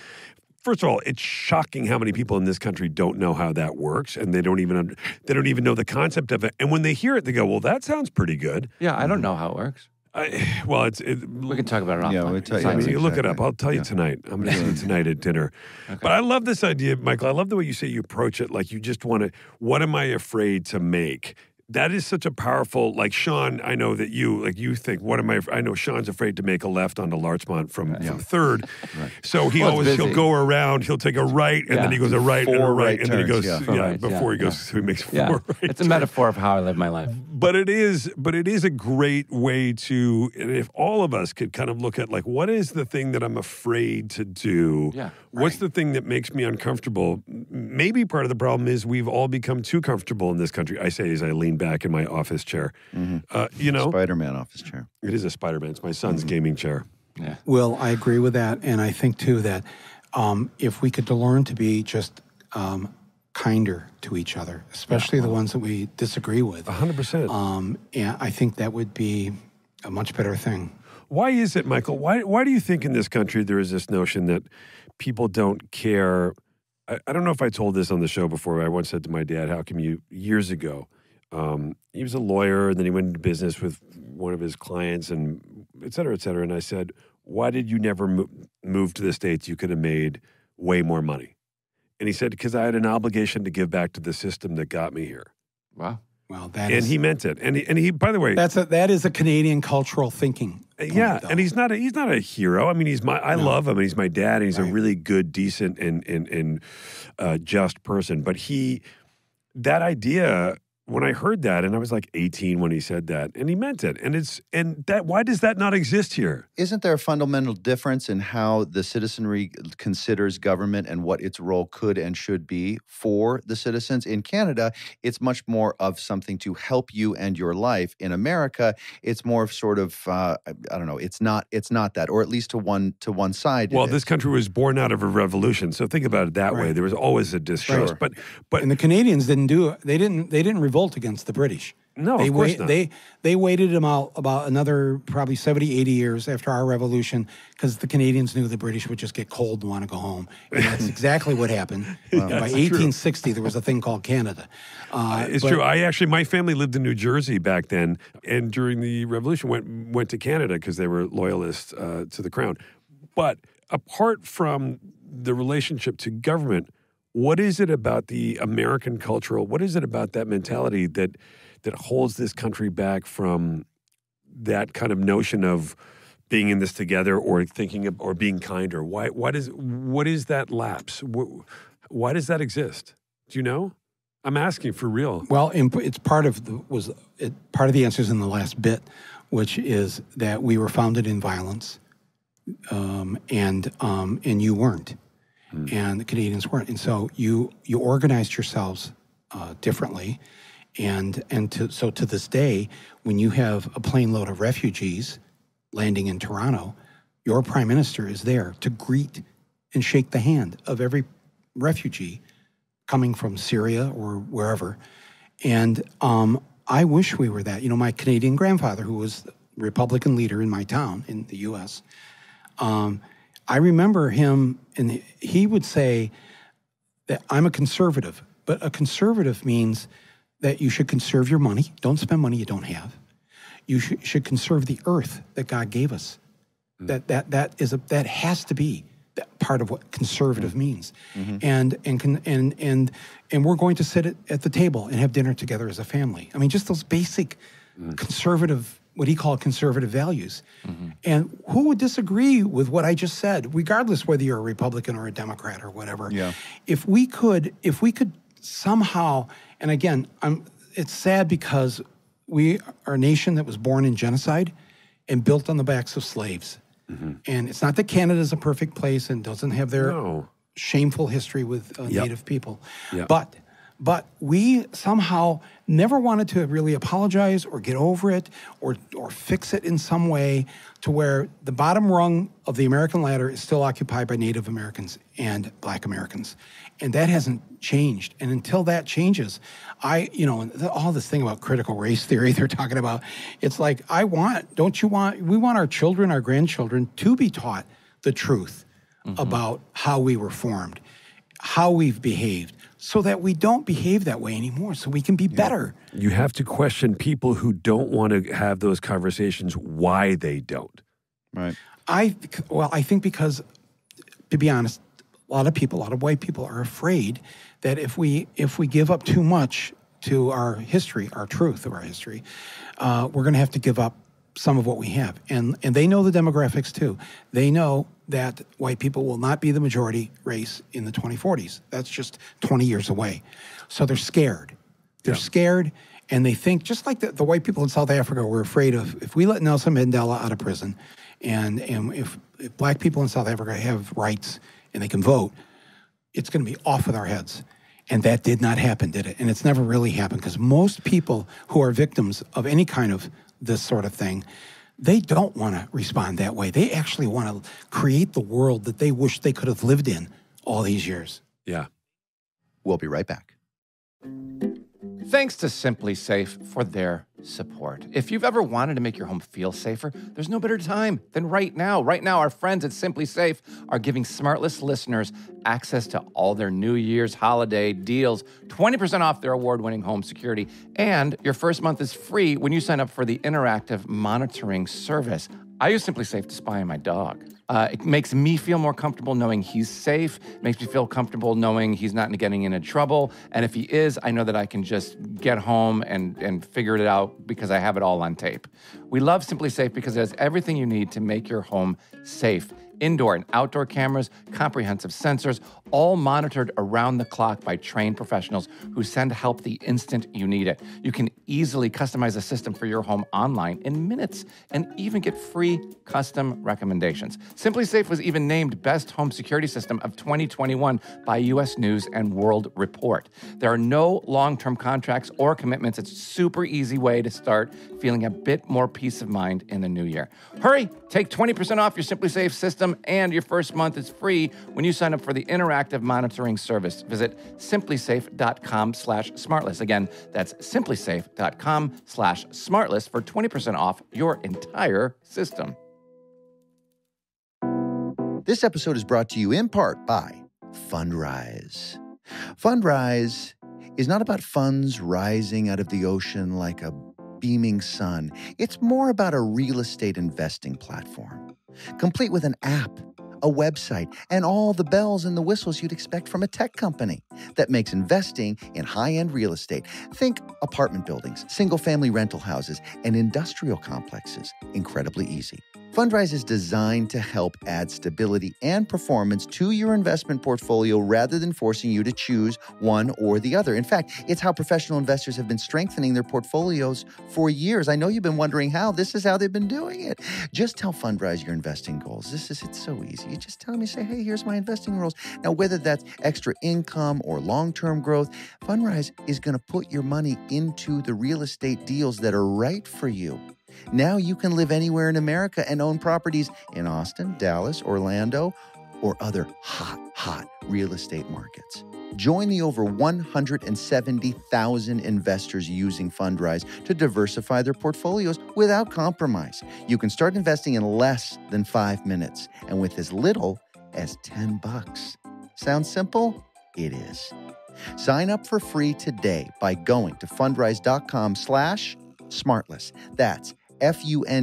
First of all, it's shocking how many people in this country don't know how that works, and they don't even they don't even know the concept of it. And when they hear it, they go, "Well, that sounds pretty good." Yeah, I don't know how it works. I, well, it's it, We can talk about it. Yeah, we'll tell you. I mean, Yeah, you look it up. I'll tell you Yeah. tonight. I'm going to see you tonight at dinner. But I love this idea, Michael. I love the way you say you approach it. Like you just want to. What am I afraid to make? that is such a powerful like Sean. I know that you like you think what am I? I know Sean's afraid to make a left onto Larchmont from, from third, so he Well, always he'll go around. He'll take a right and Yeah. then he goes a right and a right, right and then he goes yeah. yeah, right, before yeah, he goes yeah. so he makes four Yeah, right. it's a metaphor of how I live my life. But it is but it is a great way to if all of us could kind of look at like what is the thing that i'm afraid to do? Yeah, what's the thing that makes me uncomfortable? Maybe part of the problem is we've all become too comfortable in this country. I say as i lean back in my office chair. Uh, you know? Spider Man office chair. it is a spider-man. It's my son's gaming chair. Yeah. Will, I agree with that. And I think, too, that um, if we could learn to be just um, kinder to each other, especially the ones that we disagree with, 100% um, and I think that would be a much better thing. Why is it, Michael? Why why do you think in this country there is this notion that people don't care? I, I don't know if I told this on the show before. I once said to my dad, "How come you?" Years ago, um, he was a lawyer, and then he went into business with one of his clients, and et cetera, et cetera. And I said, "Why did you never mo- move to the states? You could have made way more money." And he said, "Because I had an obligation to give back to the system that got me here." Wow. Well, that And is- he meant it. And he, and he, by the way, that's a, that is a Canadian cultural thinking. point, yeah, though. and he's not a he's not a hero. I mean, he's my I love him, and he's my dad, and he's a really good, decent, and and and uh, just person. But he, that idea, when I heard that, and I was like 18 when he said that, and he meant it, and it's and that why does that not exist here? Isn't there a fundamental difference in how the citizenry considers government and what its role could and should be for the citizens? In Canada, it's much more of something to help you and your life. In America, it's more of sort of uh, I I don't know. It's not. It's not that, or at least to one to one side. it Well, is. this country was born out of a revolution, so think about it that way. There was always a distrust, Right. but but and the Canadians didn't do it. They didn't. They didn't revolt against the British. No, they of course wait- not. They they waited them out about another probably 70, 80 years after our revolution because the Canadians knew the British would just get cold and want to go home. And that's exactly what happened. By 1860, there was a thing called Canada. Uh, It's but- true. I actually, my family lived in New Jersey back then, and during the Revolution went went to Canada because they were loyalists uh, to the crown. But apart from the relationship to government, what is it about the American cultural? What is it about that mentality that that holds this country back from that kind of notion of being in this together or thinking of, or being kinder? Why? Why does what is that lapse? Why does that exist? Do you know? I'm asking for real. Well, it's part of the was it, part of the answers in the last bit, which is that we were founded in violence, um, and um, and you weren't, and the Canadians weren't, and so you you organized yourselves uh, differently, and and to, so to this day, when you have a plane load of refugees landing in Toronto, your prime minister is there to greet and shake the hand of every refugee coming from Syria or wherever. And um, I wish we were that. You know, my Canadian grandfather, who was Republican leader in my town in the U.S., um, I remember him, and he would say that I'm a conservative, but a conservative means that you should conserve your money. Don't spend money you don't have. You should, should conserve the earth that God gave us. Mm-hmm. That that that is a that has to be that part of what conservative mm-hmm. means. Mm-hmm. And and can and and and we're going to sit at, at the table and have dinner together as a family. I mean, just those basic mm. conservative what he called conservative values. And who would disagree with what I just said, regardless whether you're a Republican or a Democrat or whatever? Yeah. If we could, if we could somehow, and again, I'm, it's sad because we are a nation that was born in genocide and built on the backs of slaves. And it's not that Canada is a perfect place and doesn't have their No. shameful history with uh, Yep. Native people, Yep. but but we somehow never wanted to really apologize or get over it or or fix it in some way to where the bottom rung of the American ladder is still occupied by Native Americans and Black Americans, and that hasn't changed. And until that changes, I you know all this thing about critical race theory they're talking about, it's like I want, don't you want? We want our children, our grandchildren to be taught the truth mm-hmm. about how we were formed, how we've behaved, so that we don't behave that way anymore, so we can be better. You have to question people who don't want to have those conversations why they don't. right. I well, I think because, to be honest, a lot of people, a lot of white people are afraid that if we if we give up too much to our history, our truth of our history, uh, we're going to have to give up some of what we have. And, and they know the demographics too. They know that white people will not be the majority race in the 2040s. That's just 20 years away. So they're scared. They're scared and they think, just like the, the white people in South Africa were afraid of, if we let Nelson Mandela out of prison and, and if, if black people in South Africa have rights and they can vote, it's going to be off with our heads. And that did not happen, did it? And it's never really happened because most people who are victims of any kind of this sort of thing, they don't want to respond that way. They actually want to create the world that they wish they could have lived in all these years. Yeah. We'll be right back. Thanks to SimpliSafe for their support. If you've ever wanted to make your home feel safer, there's no better time than right now. Right now, our friends at SimpliSafe are giving Smartless listeners access to all their New Year's holiday deals, 20% off their award winning home security, and your first month is free when you sign up for the interactive monitoring service. I use SimpliSafe to spy on my dog. Uh, it makes me feel more comfortable knowing he's safe. It makes me feel comfortable knowing he's not getting into trouble. And if he is, I know that I can just get home and, and figure it out because I have it all on tape. We love SimpliSafe because it has everything you need to make your home safe. Indoor and outdoor cameras, comprehensive sensors, all monitored around the clock by trained professionals who send help the instant you need it. You can easily customize a system for your home online in minutes and even get free custom recommendations. SimpliSafe was even named Best Home Security System of 2021 by US News and World Report. There are no long term contracts or commitments. It's a super easy way to start feeling a bit more peace of mind in the new year. Hurry, take 20% off your SimpliSafe system and your first month is free when you sign up for the interactive monitoring service. Visit simplisafe.com slash smartless. Again, that's simplisafe.com slash smartless for 20% off your entire system. This episode is brought to you in part by Fundrise. Fundrise is not about funds rising out of the ocean like a beaming sun. It's more about a real estate investing platform, complete with an app, a website, and all the bells and the whistles you'd expect from a tech company that makes investing in high end real estate. Think apartment buildings, single family rental houses, and industrial complexes incredibly easy. Fundrise is designed to help add stability and performance to your investment portfolio rather than forcing you to choose one or the other. In fact, it's how professional investors have been strengthening their portfolios for years. I know you've been wondering how. This is how they've been doing it. Just tell Fundrise your investing goals. This is it's so easy. You just tell them, say, hey, here's my investing rules. Now, whether that's extra income or long-term growth, Fundrise is going to put your money into the real estate deals that are right for you. Now you can live anywhere in America and own properties in Austin, Dallas, Orlando, or other hot, hot real estate markets. Join the over 170,000 investors using Fundrise to diversify their portfolios without compromise. You can start investing in less than five minutes and with as little as 10 bucks. Sounds simple? It is. Sign up for free today by going to fundrise.com slash smartless. That's F-U-N-D-R-I-S-E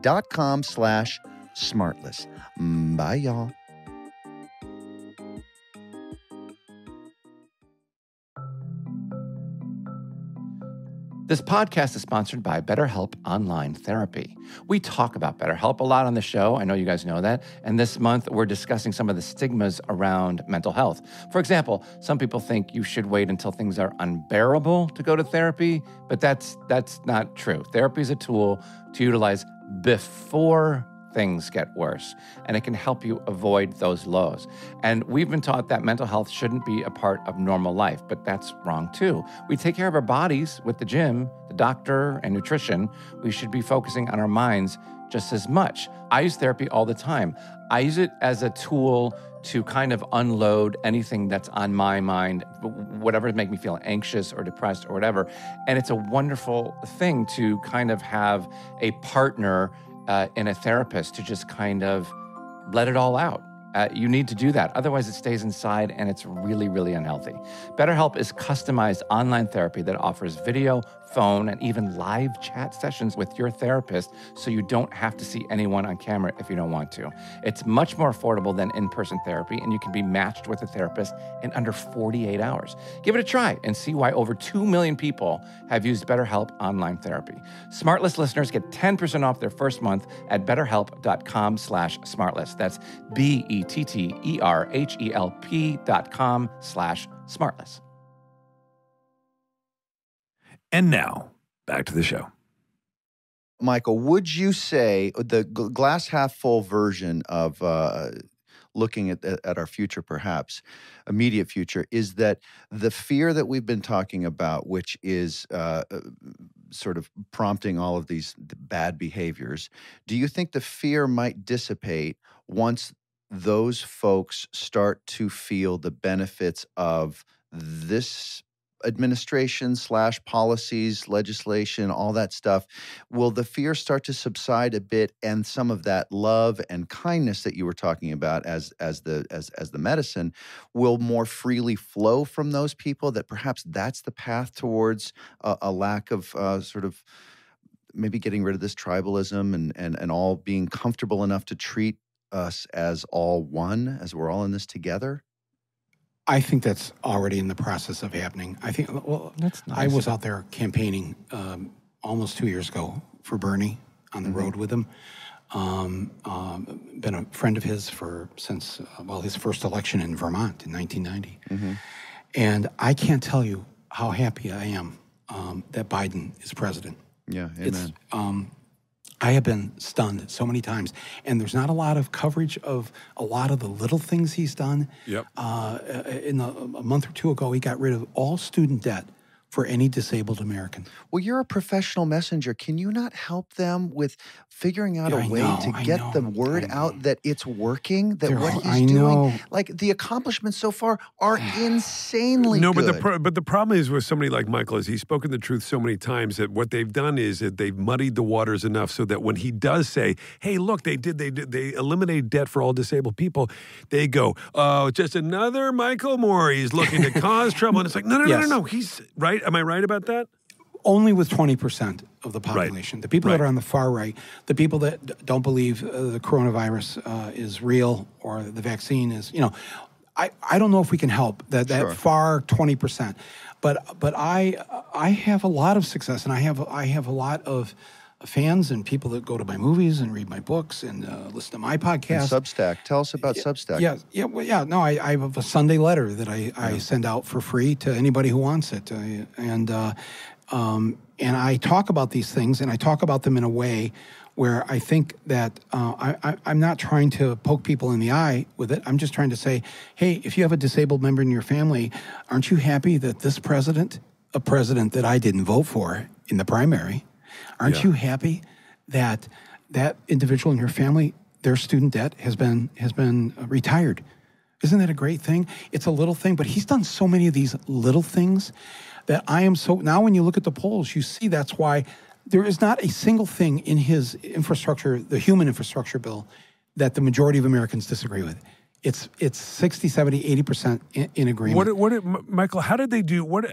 dot com slash smartless. Mm, Bye, y'all. This podcast is sponsored by BetterHelp Online Therapy. We talk about BetterHelp a lot on the show. I know you guys know that. And this month, we're discussing some of the stigmas around mental health. For example, some people think you should wait until things are unbearable to go to therapy, but that's that's not true. Therapy is a tool to utilize before things get worse, and it can help you avoid those lows. And we've been taught that mental health shouldn't be a part of normal life, but that's wrong too. We take care of our bodies with the gym, the doctor, and nutrition. We should be focusing on our minds just as much. I use therapy all the time. I use it as a tool to kind of unload anything that's on my mind, whatever make me feel anxious or depressed or whatever. And it's a wonderful thing to kind of have a partner uh, in a therapist to just kind of let it all out. Uh, you need to do that. Otherwise, it stays inside and it's really, really unhealthy. BetterHelp is customized online therapy that offers video, phone, and even live chat sessions with your therapist so you don't have to see anyone on camera if you don't want to. It's much more affordable than in person therapy, and you can be matched with a therapist in under 48 hours. Give it a try and see why over 2 million people have used BetterHelp online therapy. Smartless listeners get 10% off their first month at betterhelp.com slash smartless. That's B-E-T-T-E-R-H-E-L-P dot com slash smartless. And now, back to the show. Michael, would you say the glass half full version of uh, looking at, at our future, perhaps immediate future, is that the fear that we've been talking about, which is uh, uh, sort of prompting all of these bad behaviors, do you think the fear might dissipate once those folks start to feel the benefits of this administration slash policies, legislation, all that stuff, will the fear start to subside a bit, and some of that love and kindness that you were talking about as as the as as the medicine will more freely flow from those people? That perhaps that's the path towards a, a lack of uh, sort of maybe getting rid of this tribalism and and and all being comfortable enough to treat us as all one, as we're all in this together. I think that's already in the process of happening. I think. Well, That's I was out there campaigning um, almost two years ago for Bernie on the road with him. Um, um, been a friend of his for since uh, well his first election in Vermont in 1990, and I can't tell you how happy I am um, that Biden is president. Yeah, It's, amen. I have been stunned so many times, and there's not a lot of coverage of a lot of the little things he's done. Yep. Uh, in the, a month or two ago, he got rid of all student debt for any disabled American. Well, you're a professional messenger. Can you not help them with figuring out Yeah, a I way know, to I get know, the word out that it's working, that They're what hor- he's I doing, know. like the accomplishments so far are insanely no, good. but the pro- but the problem is with somebody like Michael is he's spoken the truth so many times that what they've done is that they've muddied the waters enough so that when he does say, "Hey, look, they did they did, they eliminated debt for all disabled people," they go, "Oh, just another Michael Moore. He's looking to cause trouble." And it's like, no, no, no, Yes. no, no. He's right. Am I right about that? Only with 20% of the population. The people Right. that are on the far right, the people that d- don't believe uh, the coronavirus uh, is real or the vaccine is, you know, I, I don't know if we can help that, that Sure. far 20%. But but I I have a lot of success and I have I have a lot of fans and people that go to my movies and read my books and uh, listen to my And podcast. Substack. Tell us about Substack. Yeah, yeah, well, yeah. No, I, I have a Sunday letter that I, I send out for free to anybody who wants it, I, and uh, um, and I talk about these things, and I talk about them in a way where I think that uh, I, I, I'm not trying to poke people in the eye with it. I'm just trying to say, hey, if you have a disabled member in your family, aren't you happy that this president, a president that I didn't vote for in the primary, aren't Yeah. you happy that that individual in your family, their student debt has been has been uh, retired? Isn't that a great thing? It's a little thing, but he's done so many of these little things that I am so now when you look at the polls, you see that's why there is not a single thing in his infrastructure, the human infrastructure bill, that the majority of Americans disagree with. It's it's 60, 70, 80% in, in agreement. What, what, M- Michael? How did they do? What,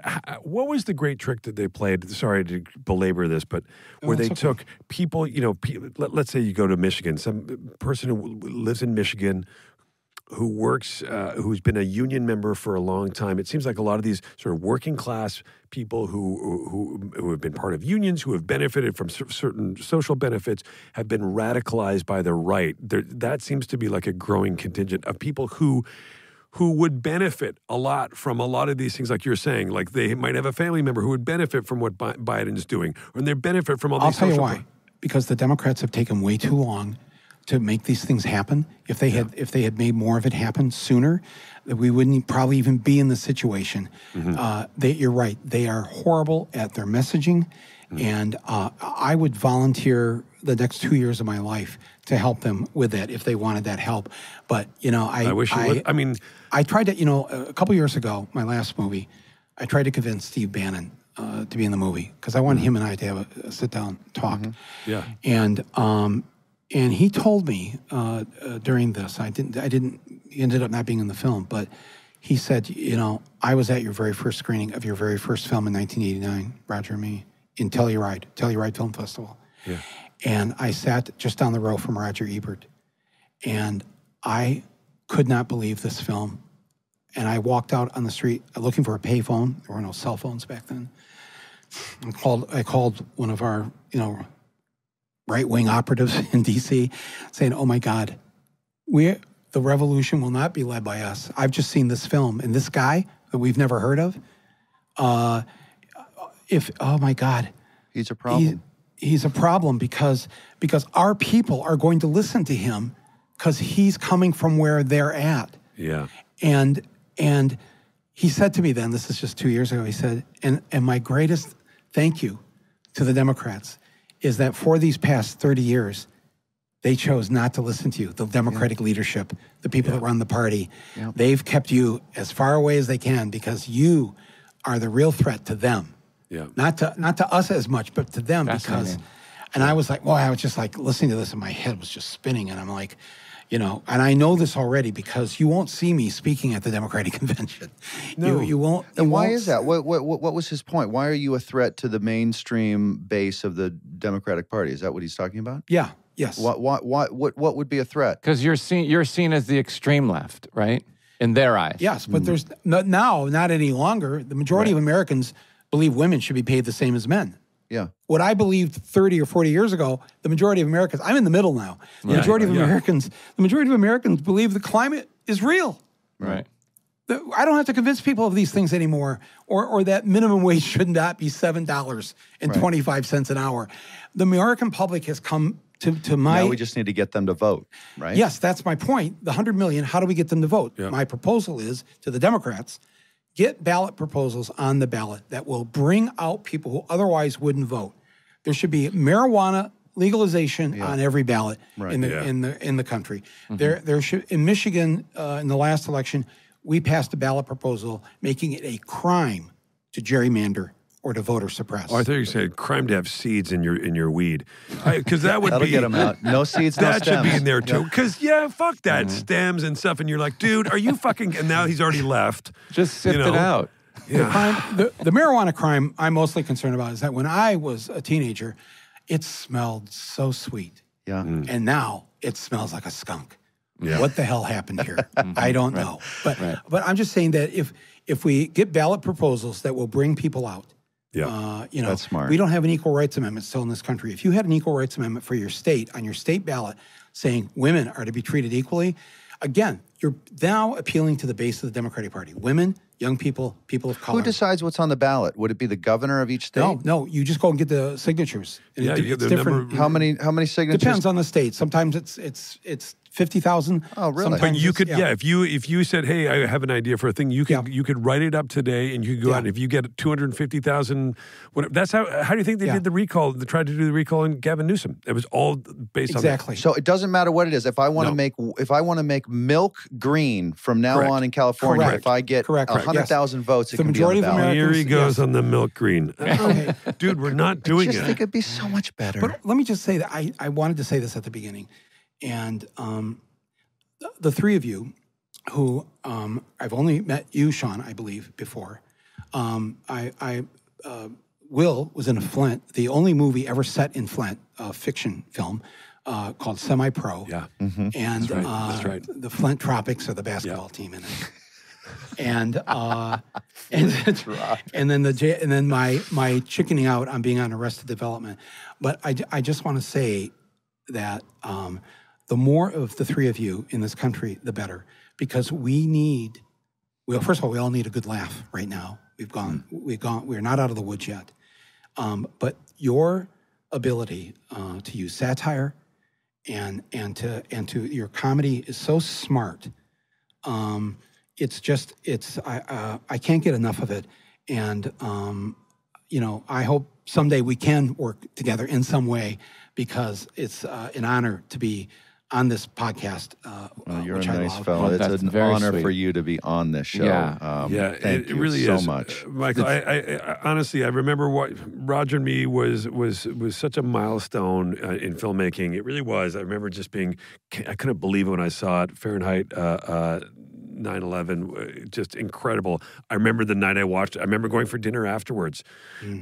what was the great trick that they played? Sorry to belabor this, but where they okay. took people, you know, pe- let, let's say you go to Michigan, some person who lives in Michigan who works, uh, who's been a union member for a long time. It seems like a lot of these sort of working class people who who who have been part of unions, who have benefited from cer- certain social benefits, have been radicalized by the right. There, that seems to be like a growing contingent of people who who would benefit a lot from a lot of these things, like you're saying. Like they might have a family member who would benefit from what Bi- Biden's doing, or they benefit from all I'll these. tell you why. Because the Democrats have taken way too long to make these things happen. If they had if they had made more of it happen sooner, that we wouldn't probably even be in the situation. Mm-hmm. Uh, they, you're right. They are horrible at their messaging, Mm-hmm. and uh, I would volunteer the next two years of my life to help them with that if they wanted that help. But you know, I I wish you would. I mean, I tried to, you know, a couple years ago, my last movie, I tried to convince Steve Bannon uh, to be in the movie because I wanted him and I to have a, a sit down talk. Yeah. And um, and he told me uh, uh, during this, I didn't, I didn't, ended up not being in the film, but he said, you know, I was at your very first screening of your very first film in 1989, Roger and Me, in Telluride, Telluride Film Festival. Yeah. And I sat just down the row from Roger Ebert. And I could not believe this film. And I walked out on the street looking for a payphone. There were no cell phones back then. I called, I called one of our, you know, right wing operatives in DC saying, Oh my God, we the revolution will not be led by us. I've just seen this film and this guy that we've never heard of. Uh, if oh my God, He's a he- problem. he's a problem because because our people are going to listen to him because he's coming from where they're at. Yeah. And and he said to me then, this is just two years ago, he said, and and my greatest thank you to the Democrats is that for these past 30 years, they chose not to listen to you, the Democratic leadership, the people that run the party. They've kept you as far away as they can because you are the real threat to them. Yeah. Not to not to us as much, but to them because Fascinating. and I was like, well, I was just like listening to this and my head was just spinning and I'm like, you know, and I know this already because you won't see me speaking at the Democratic convention. No. You, you won't. And why won't is that? What, what what what was his point? Why are you a threat to the mainstream base of the Democratic Party? Is that what he's talking about? Yeah. Yes. What what what what, what would be a threat? Because you're seen you're seen as the extreme left, right? In their eyes. Yes, but mm. there's no, now not any longer. The majority of Americans believe women should be paid the same as men. Yeah. What I believed 30 or 40 years ago, the majority of Americans, I'm in the middle now. The majority of yeah. Americans, the majority of Americans believe the climate is real. Right. I don't have to convince people of these things anymore, or, or that minimum wage should not be seven dollars and twenty five cents an hour. The American public has come to to my now we just need to get them to vote, right? Yes, that's my point. The 100 million, how do we get them to vote? My proposal is to the Democrats get ballot proposals on the ballot that will bring out people who otherwise wouldn't vote. There should be marijuana legalization on every ballot in the Yeah. in the in the country. There there should in Michigan uh, in the last election we passed a ballot proposal making it a crime to gerrymander or to voter suppress. Oh, I thought you said crime to have seeds in your in your weed, because that would That'll be get them out. No seeds, no That should be in there too. Because yeah, fuck that mm-hmm. stems and stuff. And you're like, dude, are you fucking? And now he's already left. Just sift You know? it out. The, crime, the, the marijuana crime I'm mostly concerned about is that when I was a teenager, it smelled so sweet. Yeah. Mm. And now it smells like a skunk. Yeah. What the hell happened here? Mm-hmm. I don't know. But but I'm just saying that if if we get ballot proposals that will bring people out, Yeah. uh, you know, That's smart. we don't have an equal rights amendment still in this country. If you had an equal rights amendment for your state on your state ballot saying women are to be treated equally, again, you're now appealing to the base of the Democratic Party. Women, young people, people of color. Who decides what's on the ballot? Would it be the governor of each state? No, no, you just go and get the signatures. And Yeah, it- you get the different. number- How many how many signatures? Depends on the state. Sometimes it's it's it's fifty thousand. Oh, really? But you could, yeah. If you if you said, "Hey, I have an idea for a thing," you could Yeah. you could write it up today, and you could go Yeah. out. And if you get two hundred fifty thousand, whatever. That's how. How do you think they Yeah. did the recall? They tried to do the recall in Gavin Newsom. It was all based on exactly. So it doesn't matter what it is. If I want to No. make if I want to make milk green from now Correct. on in California, Correct. if I get Correct. Correct. hundred thousand votes, it The can majority be of on the on ballot. it. Here he goes yes. on the milk green, dude. We're not doing I just it. think it'd be so much better. But let me just say that I, I wanted to say this at the beginning. And um, the, the three of you who um, I've only met you, Sean, I believe, before. Um, I, I uh, Will was in a Flint, the only movie ever set in Flint, a fiction film uh, called Semi Pro. Yeah. And right. Uh, That's right. the Flint Tropics are the basketball team in it. and uh, and, and then the and then my my chickening out on being on Arrested Development, but I, I just want to say that um, the more of the three of you in this country, the better, because we need. Well, first of all, we all need a good laugh right now. We've gone, we've gone, we're not out of the woods yet, um, but your ability uh, to use satire and and to and to your comedy is so smart um, it's just it's I uh, I can't get enough of it, and um, you know I hope someday we can work together in some way because it's uh, an honor to be on this podcast. Uh, Well, you're a which I nice love. fellow. Well, it's an very honor sweet. for you to be on this show. Yeah. Um, yeah, thank it, you it really so is, much. Uh, Michael. I, I, I honestly, I remember what Roger and me was was was such a milestone uh, in filmmaking. It really was. I remember just being, I couldn't believe it when I saw it. Fahrenheit. Uh, uh, 9 11, uh, just incredible. I remember the night I watched. I remember going for dinner afterwards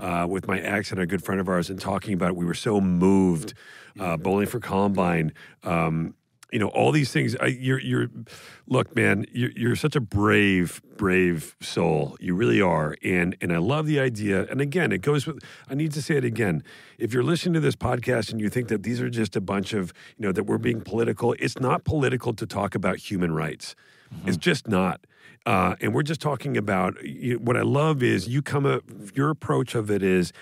uh, with my ex and a good friend of ours and talking about it. We were so moved. Uh, Bowling for Columbine. Um, you know all these things. I, you're, you're, look, man. You're, you're such a brave, brave soul. You really are, and and I love the idea. And again, it goes with. I need to say it again. If you're listening to this podcast and you think that these are just a bunch of, you know, that we're being political, it's not political to talk about human rights. It's just not. Uh, and we're just talking about you, what I love is you come up. Your approach of it is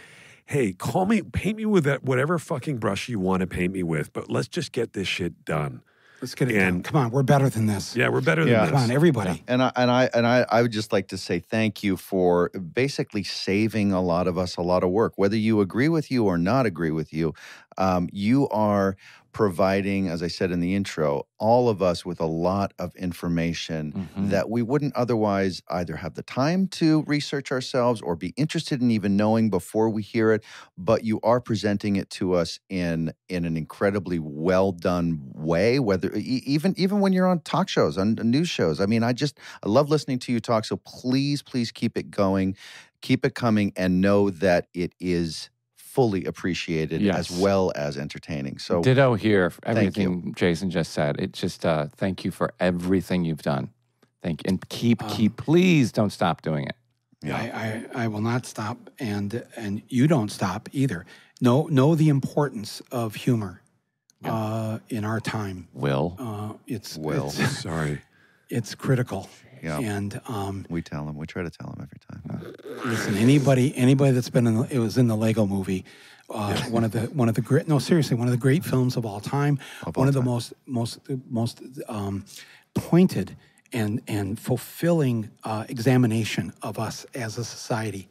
hey, call me, paint me with that whatever fucking brush you want to paint me with, but let's just get this shit done. Let's get it done. Come on, we're better than this. Yeah, we're better than this. Come on, everybody. And I and I and I, I would just like to say thank you for basically saving a lot of us a lot of work. Whether you agree with you or not agree with you, um, you are providing, as I said in the intro, all of us with a lot of information Mhm. that we wouldn't otherwise either have the time to research ourselves or be interested in even knowing before we hear it. But you are presenting it to us in in an incredibly well done way. Whether even even when you're on talk shows, on news shows. I mean, I just I love listening to you talk. So please, please keep it going, keep it coming, and know that it is fully appreciated Yes. as well as entertaining. So Ditto here. for Thank you. Everything Jason just said. It just uh, thank you for everything you've done. Thank you. and keep Um, keep. Please don't stop doing it. Yeah. I, I, I will not stop, and and you don't stop either. Know know the importance of humor uh, in our time. Will Uh, it's Will. it's, Sorry. it's critical. Yeah. And um, we tell them, we try to tell them every time. listen, anybody anybody that's been in the, it was in the Lego Movie. Uh, one of the one of the great no seriously one of the great films of all time. Of one all of the most most most um, pointed and and fulfilling uh, examination of us as a society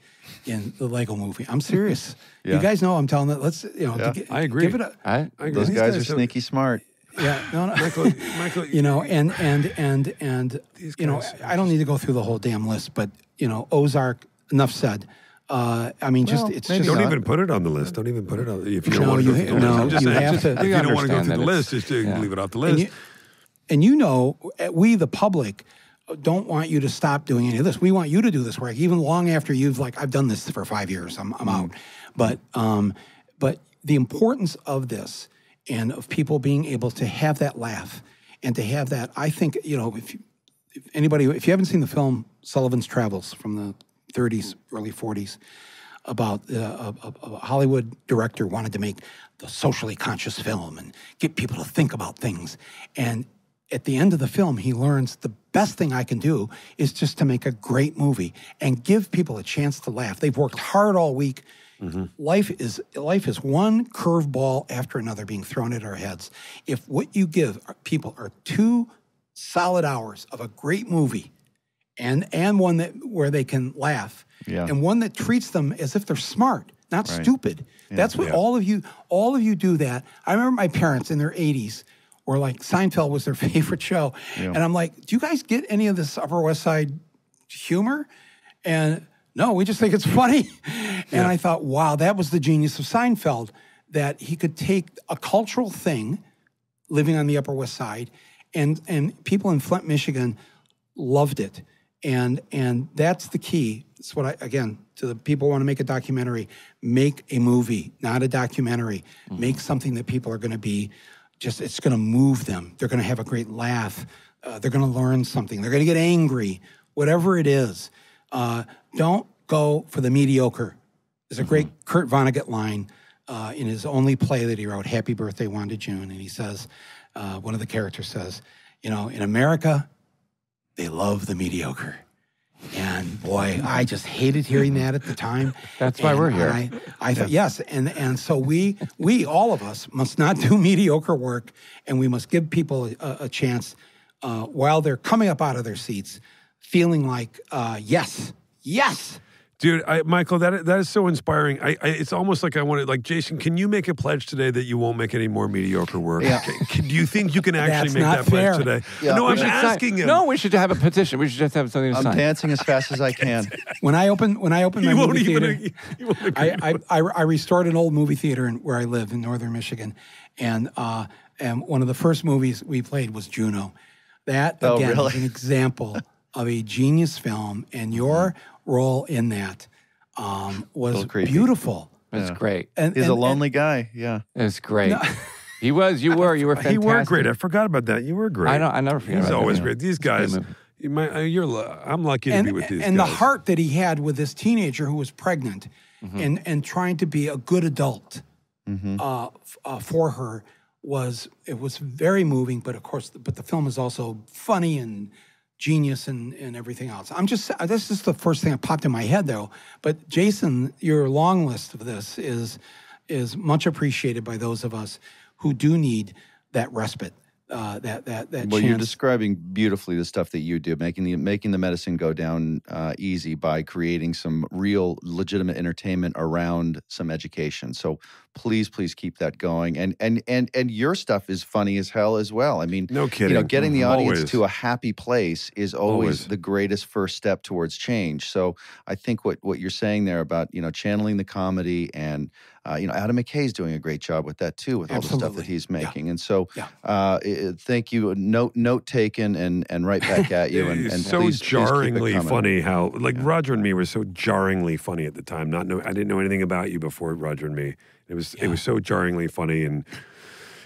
in the Lego Movie. I'm serious. Yeah. You guys know I'm telling it. Let's you know. Yeah. gi- I agree. Give it a I, I agree. Those These guys are so- sneaky smart. Yeah. No, no. Michael, Michael, you know, and and and and These you know, guys I don't need to go through the whole damn list, but you know, Ozark. Enough said. Uh, I mean, just Well, it's just don't not. even put it on the list. Don't even put it on. If you don't No, want to you go through the no, list, I'm just you saying, have just- to- If you don't want to go through the list, just yeah. leave it off the and list. you, and you know, uh, we the public don't want you to stop doing any of this. We want you to do this work even long after you've like I've done this for five years. I'm I'm out. But um, but the importance of this and of people being able to have that laugh and to have that, I think you know if, you, if anybody if you haven't seen the film Sullivan's Travels from the 30s early 40s about uh, a, a, a Hollywood director wanted to make the socially conscious film and get people to think about things. And at the end of the film, he learns the best thing I can do is just to make a great movie and give people a chance to laugh. They've worked hard all week. Mm-hmm. Life is life is one curveball after another being thrown at our heads. If what you give people are two solid hours of a great movie, and and one that where they can laugh, Yeah. and one that treats them as if they're smart, not Right. stupid. That's what Yeah. all of you all of you do. That I remember my parents in their 80s were like Seinfeld was their favorite show, and I'm like, do you guys get any of this Upper West Side humor? And no, we just think it's funny. And I thought, wow, that was the genius of Seinfeld that he could take a cultural thing living on the Upper West Side, and and people in Flint, Michigan, loved it, and and that's the key. It's what I again to the people who want to make a documentary, make a movie, not a documentary. Make something that people are going to be just. It's going to move them. They're going to have a great laugh. Uh, they're going to learn something. They're going to get angry. Whatever it is, uh, don't go for the mediocre. There's a great Kurt Vonnegut line uh, in his only play that he wrote, Happy Birthday, Wanda June. And he says, uh, one of the characters says, you know, in America, they love the mediocre. And boy, I just hated hearing that at the time. That's why And we're here. I, I thought, yes. And, and so we, we, all of us, must not do mediocre work and we must give people a, a chance uh, while they're coming up out of their seats, feeling like, uh, yes, yes. Dude, I, Michael, that that is so inspiring. I, I it's almost like I wanted, like Jason. Can you make a pledge today that you won't make any more mediocre work? Yeah. Can, can- do you think you can actually make not that pledge today? Yeah. No, We I'm should sign- asking him. No, we should have a petition. We should just have something to I'm sign. dancing as fast as I can. When I open, when I open my he movie theater, he. I, I, I, I restored an old movie theater in, where I live in northern Michigan, and uh, and one of the first movies we played was Juno, That Oh, again really? is an example of a genius film, and your role in that um, was Little creepy. beautiful. It was Yeah. great. And, He's and- a lonely guy. Yeah. It was great. He was. You were. You were fantastic. He were great. I forgot about that. You were great. I don't. I never forget. He's about that always movie. great. These It's a great guys, movie. you might, uh, you're. I'm lucky to and, be with these guys. and guys. the heart that he had with this teenager who was pregnant Mm-hmm. and, and trying to be a good adult Mm-hmm. uh, f- uh, for her was it was very moving but of course but the film is also funny and genius and, and everything else. I'm just this is the first thing that popped in my head though. But jason your long list of this is is much appreciated by those of us who do need that respite uh, that that that Well, you're describing beautifully the stuff that you do, making the making the medicine go down uh, easy by creating some real legitimate entertainment around some education. So please, please keep that going. And and and and your stuff is funny as hell as well. I mean, No kidding. You know, kidding. getting the audience Always. to a happy place is always, Always. the greatest first step towards change. So I think what what you're saying there about you know channeling the comedy and uh, you know Adam McKay's doing a great job with that too, with all the stuff that Absolutely. he's Yeah. making. And so Yeah. uh, i- i- thank you. Note note taken and and right back at you. And, and so please, please keep it jarringly coming. funny how like Roger and me were so jarringly funny at the time. Not know I didn't know anything about you before Roger and me. It was it was so jarringly funny and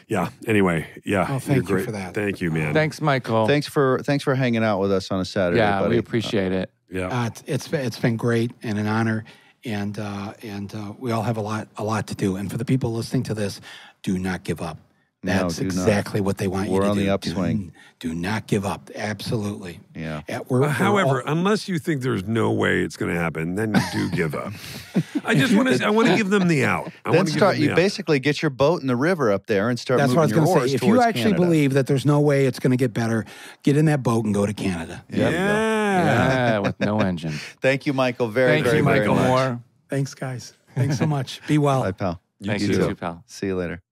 yeah. Anyway, yeah. Oh, you're thank you for that. Thank you, man. Thanks, Michael. Thanks for thanks for hanging out with us on a Saturday. Yeah, buddy. we appreciate it. Yeah. Uh, it's, it's been- it's been great and an honor, and uh, and uh, we all have a lot a lot to do. And for the people listening to this, do not give up. No, That's not. exactly what they want you to do. We're to on do. the Do- upswing. Do, not give up. Absolutely. Yeah. Uh, we're- Uh, However, all- unless you think there's no way it's going to happen, then you do give up. I just want to. I want to give them the out. I Then start. Give You out. basically get your boat in the river up there and start that's what I was going to say. If you actually Canada. believe that there's no way it's going to get better, get in that boat and go to Canada. There we go. Yeah. Yeah, with no engine. Thank you, Michael. Very, Thank very, you, very much. Moore. Thanks, guys. Thanks so much. Be well. Bye, pal. Thanks You you too. too, pal. See you later.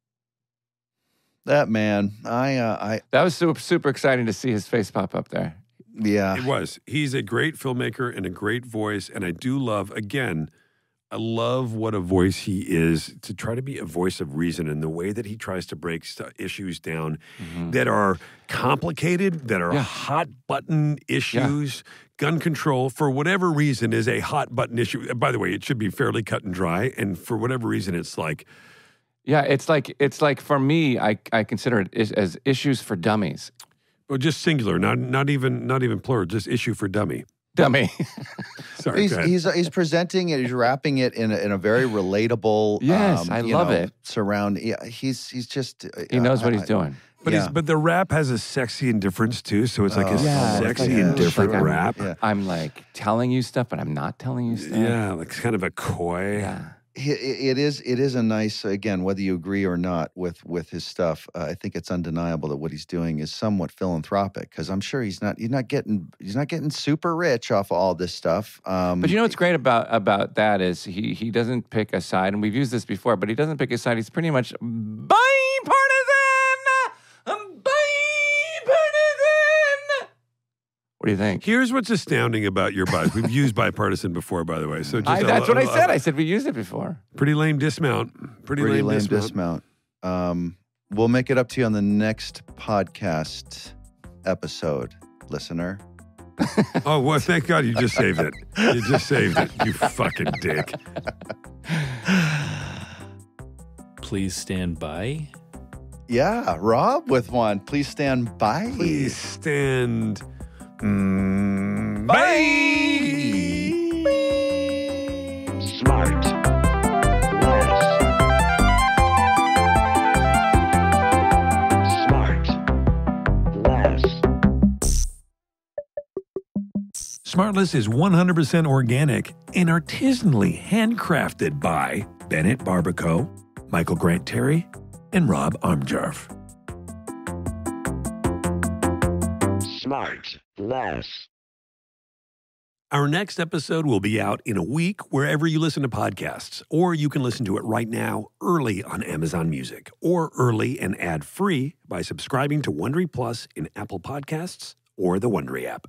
That man, I, uh, I, That was super, super exciting to see his face pop up there. yeah. It was. He's a great filmmaker and a great voice. And I do love, again, I love what a voice he is to try to be a voice of reason and the way that he tries to break st- issues down mm-hmm. that are complicated, that are Yeah. hot button issues. Gun control, for whatever reason, is a hot button issue. By the way, it should be fairly cut and dry. And for whatever reason, it's like, Yeah, it's like it's like for me, I I consider it is, as issues for dummies. well, just singular, not not even not even plural, just issue for dummy. Dummy. Sorry, He's, he's he's presenting it. He's wrapping it in a, in a very relatable. um, Yes, I you love know, it. Surround. Yeah, he's he's just. uh, he knows what I- he's doing. But Yeah. he's but the rap has a sexy indifference too, so it's like a Oh, Yeah, sexy it's like- indifferent like I'm- rap. Yeah. I'm like telling you stuff, but I'm not telling you stuff. Yeah, like it's kind of a coy. Yeah. It is. It is a nice. Again, whether you agree or not with with his stuff, uh, I think it's undeniable that what he's doing is somewhat philanthropic. Because I'm sure he's not. He's not getting. He's not getting super rich off of all this stuff. Um, But you know what's great about about that is he he doesn't pick a side, and we've used this before. But he doesn't pick a side. He's pretty much bipartisan. What do you think? Here's what's astounding about your bias. We've used bipartisan before, by the way. So just I, a- that's what I a- said. I said we used it before. Pretty lame dismount. Pretty, pretty lame, lame dismount. dismount. Um, we'll make it up to you on the next podcast episode, listener. Oh well, thank God you just saved it. You just saved it. You fucking dick. Please stand by. Yeah, Rob with one. Please stand by. Please stand. Mm, bye. Smart. Less. Smart. Smartless is 100% organic and artisanally handcrafted by Bennett Barbakow, Michael Grant Terry, and Rob Armjarv. Smart. Less. Our next episode will be out in a week wherever you listen to podcasts, or you can listen to it right now early on Amazon Music, or early and ad free by subscribing to Wondery Plus in Apple Podcasts or the Wondery app.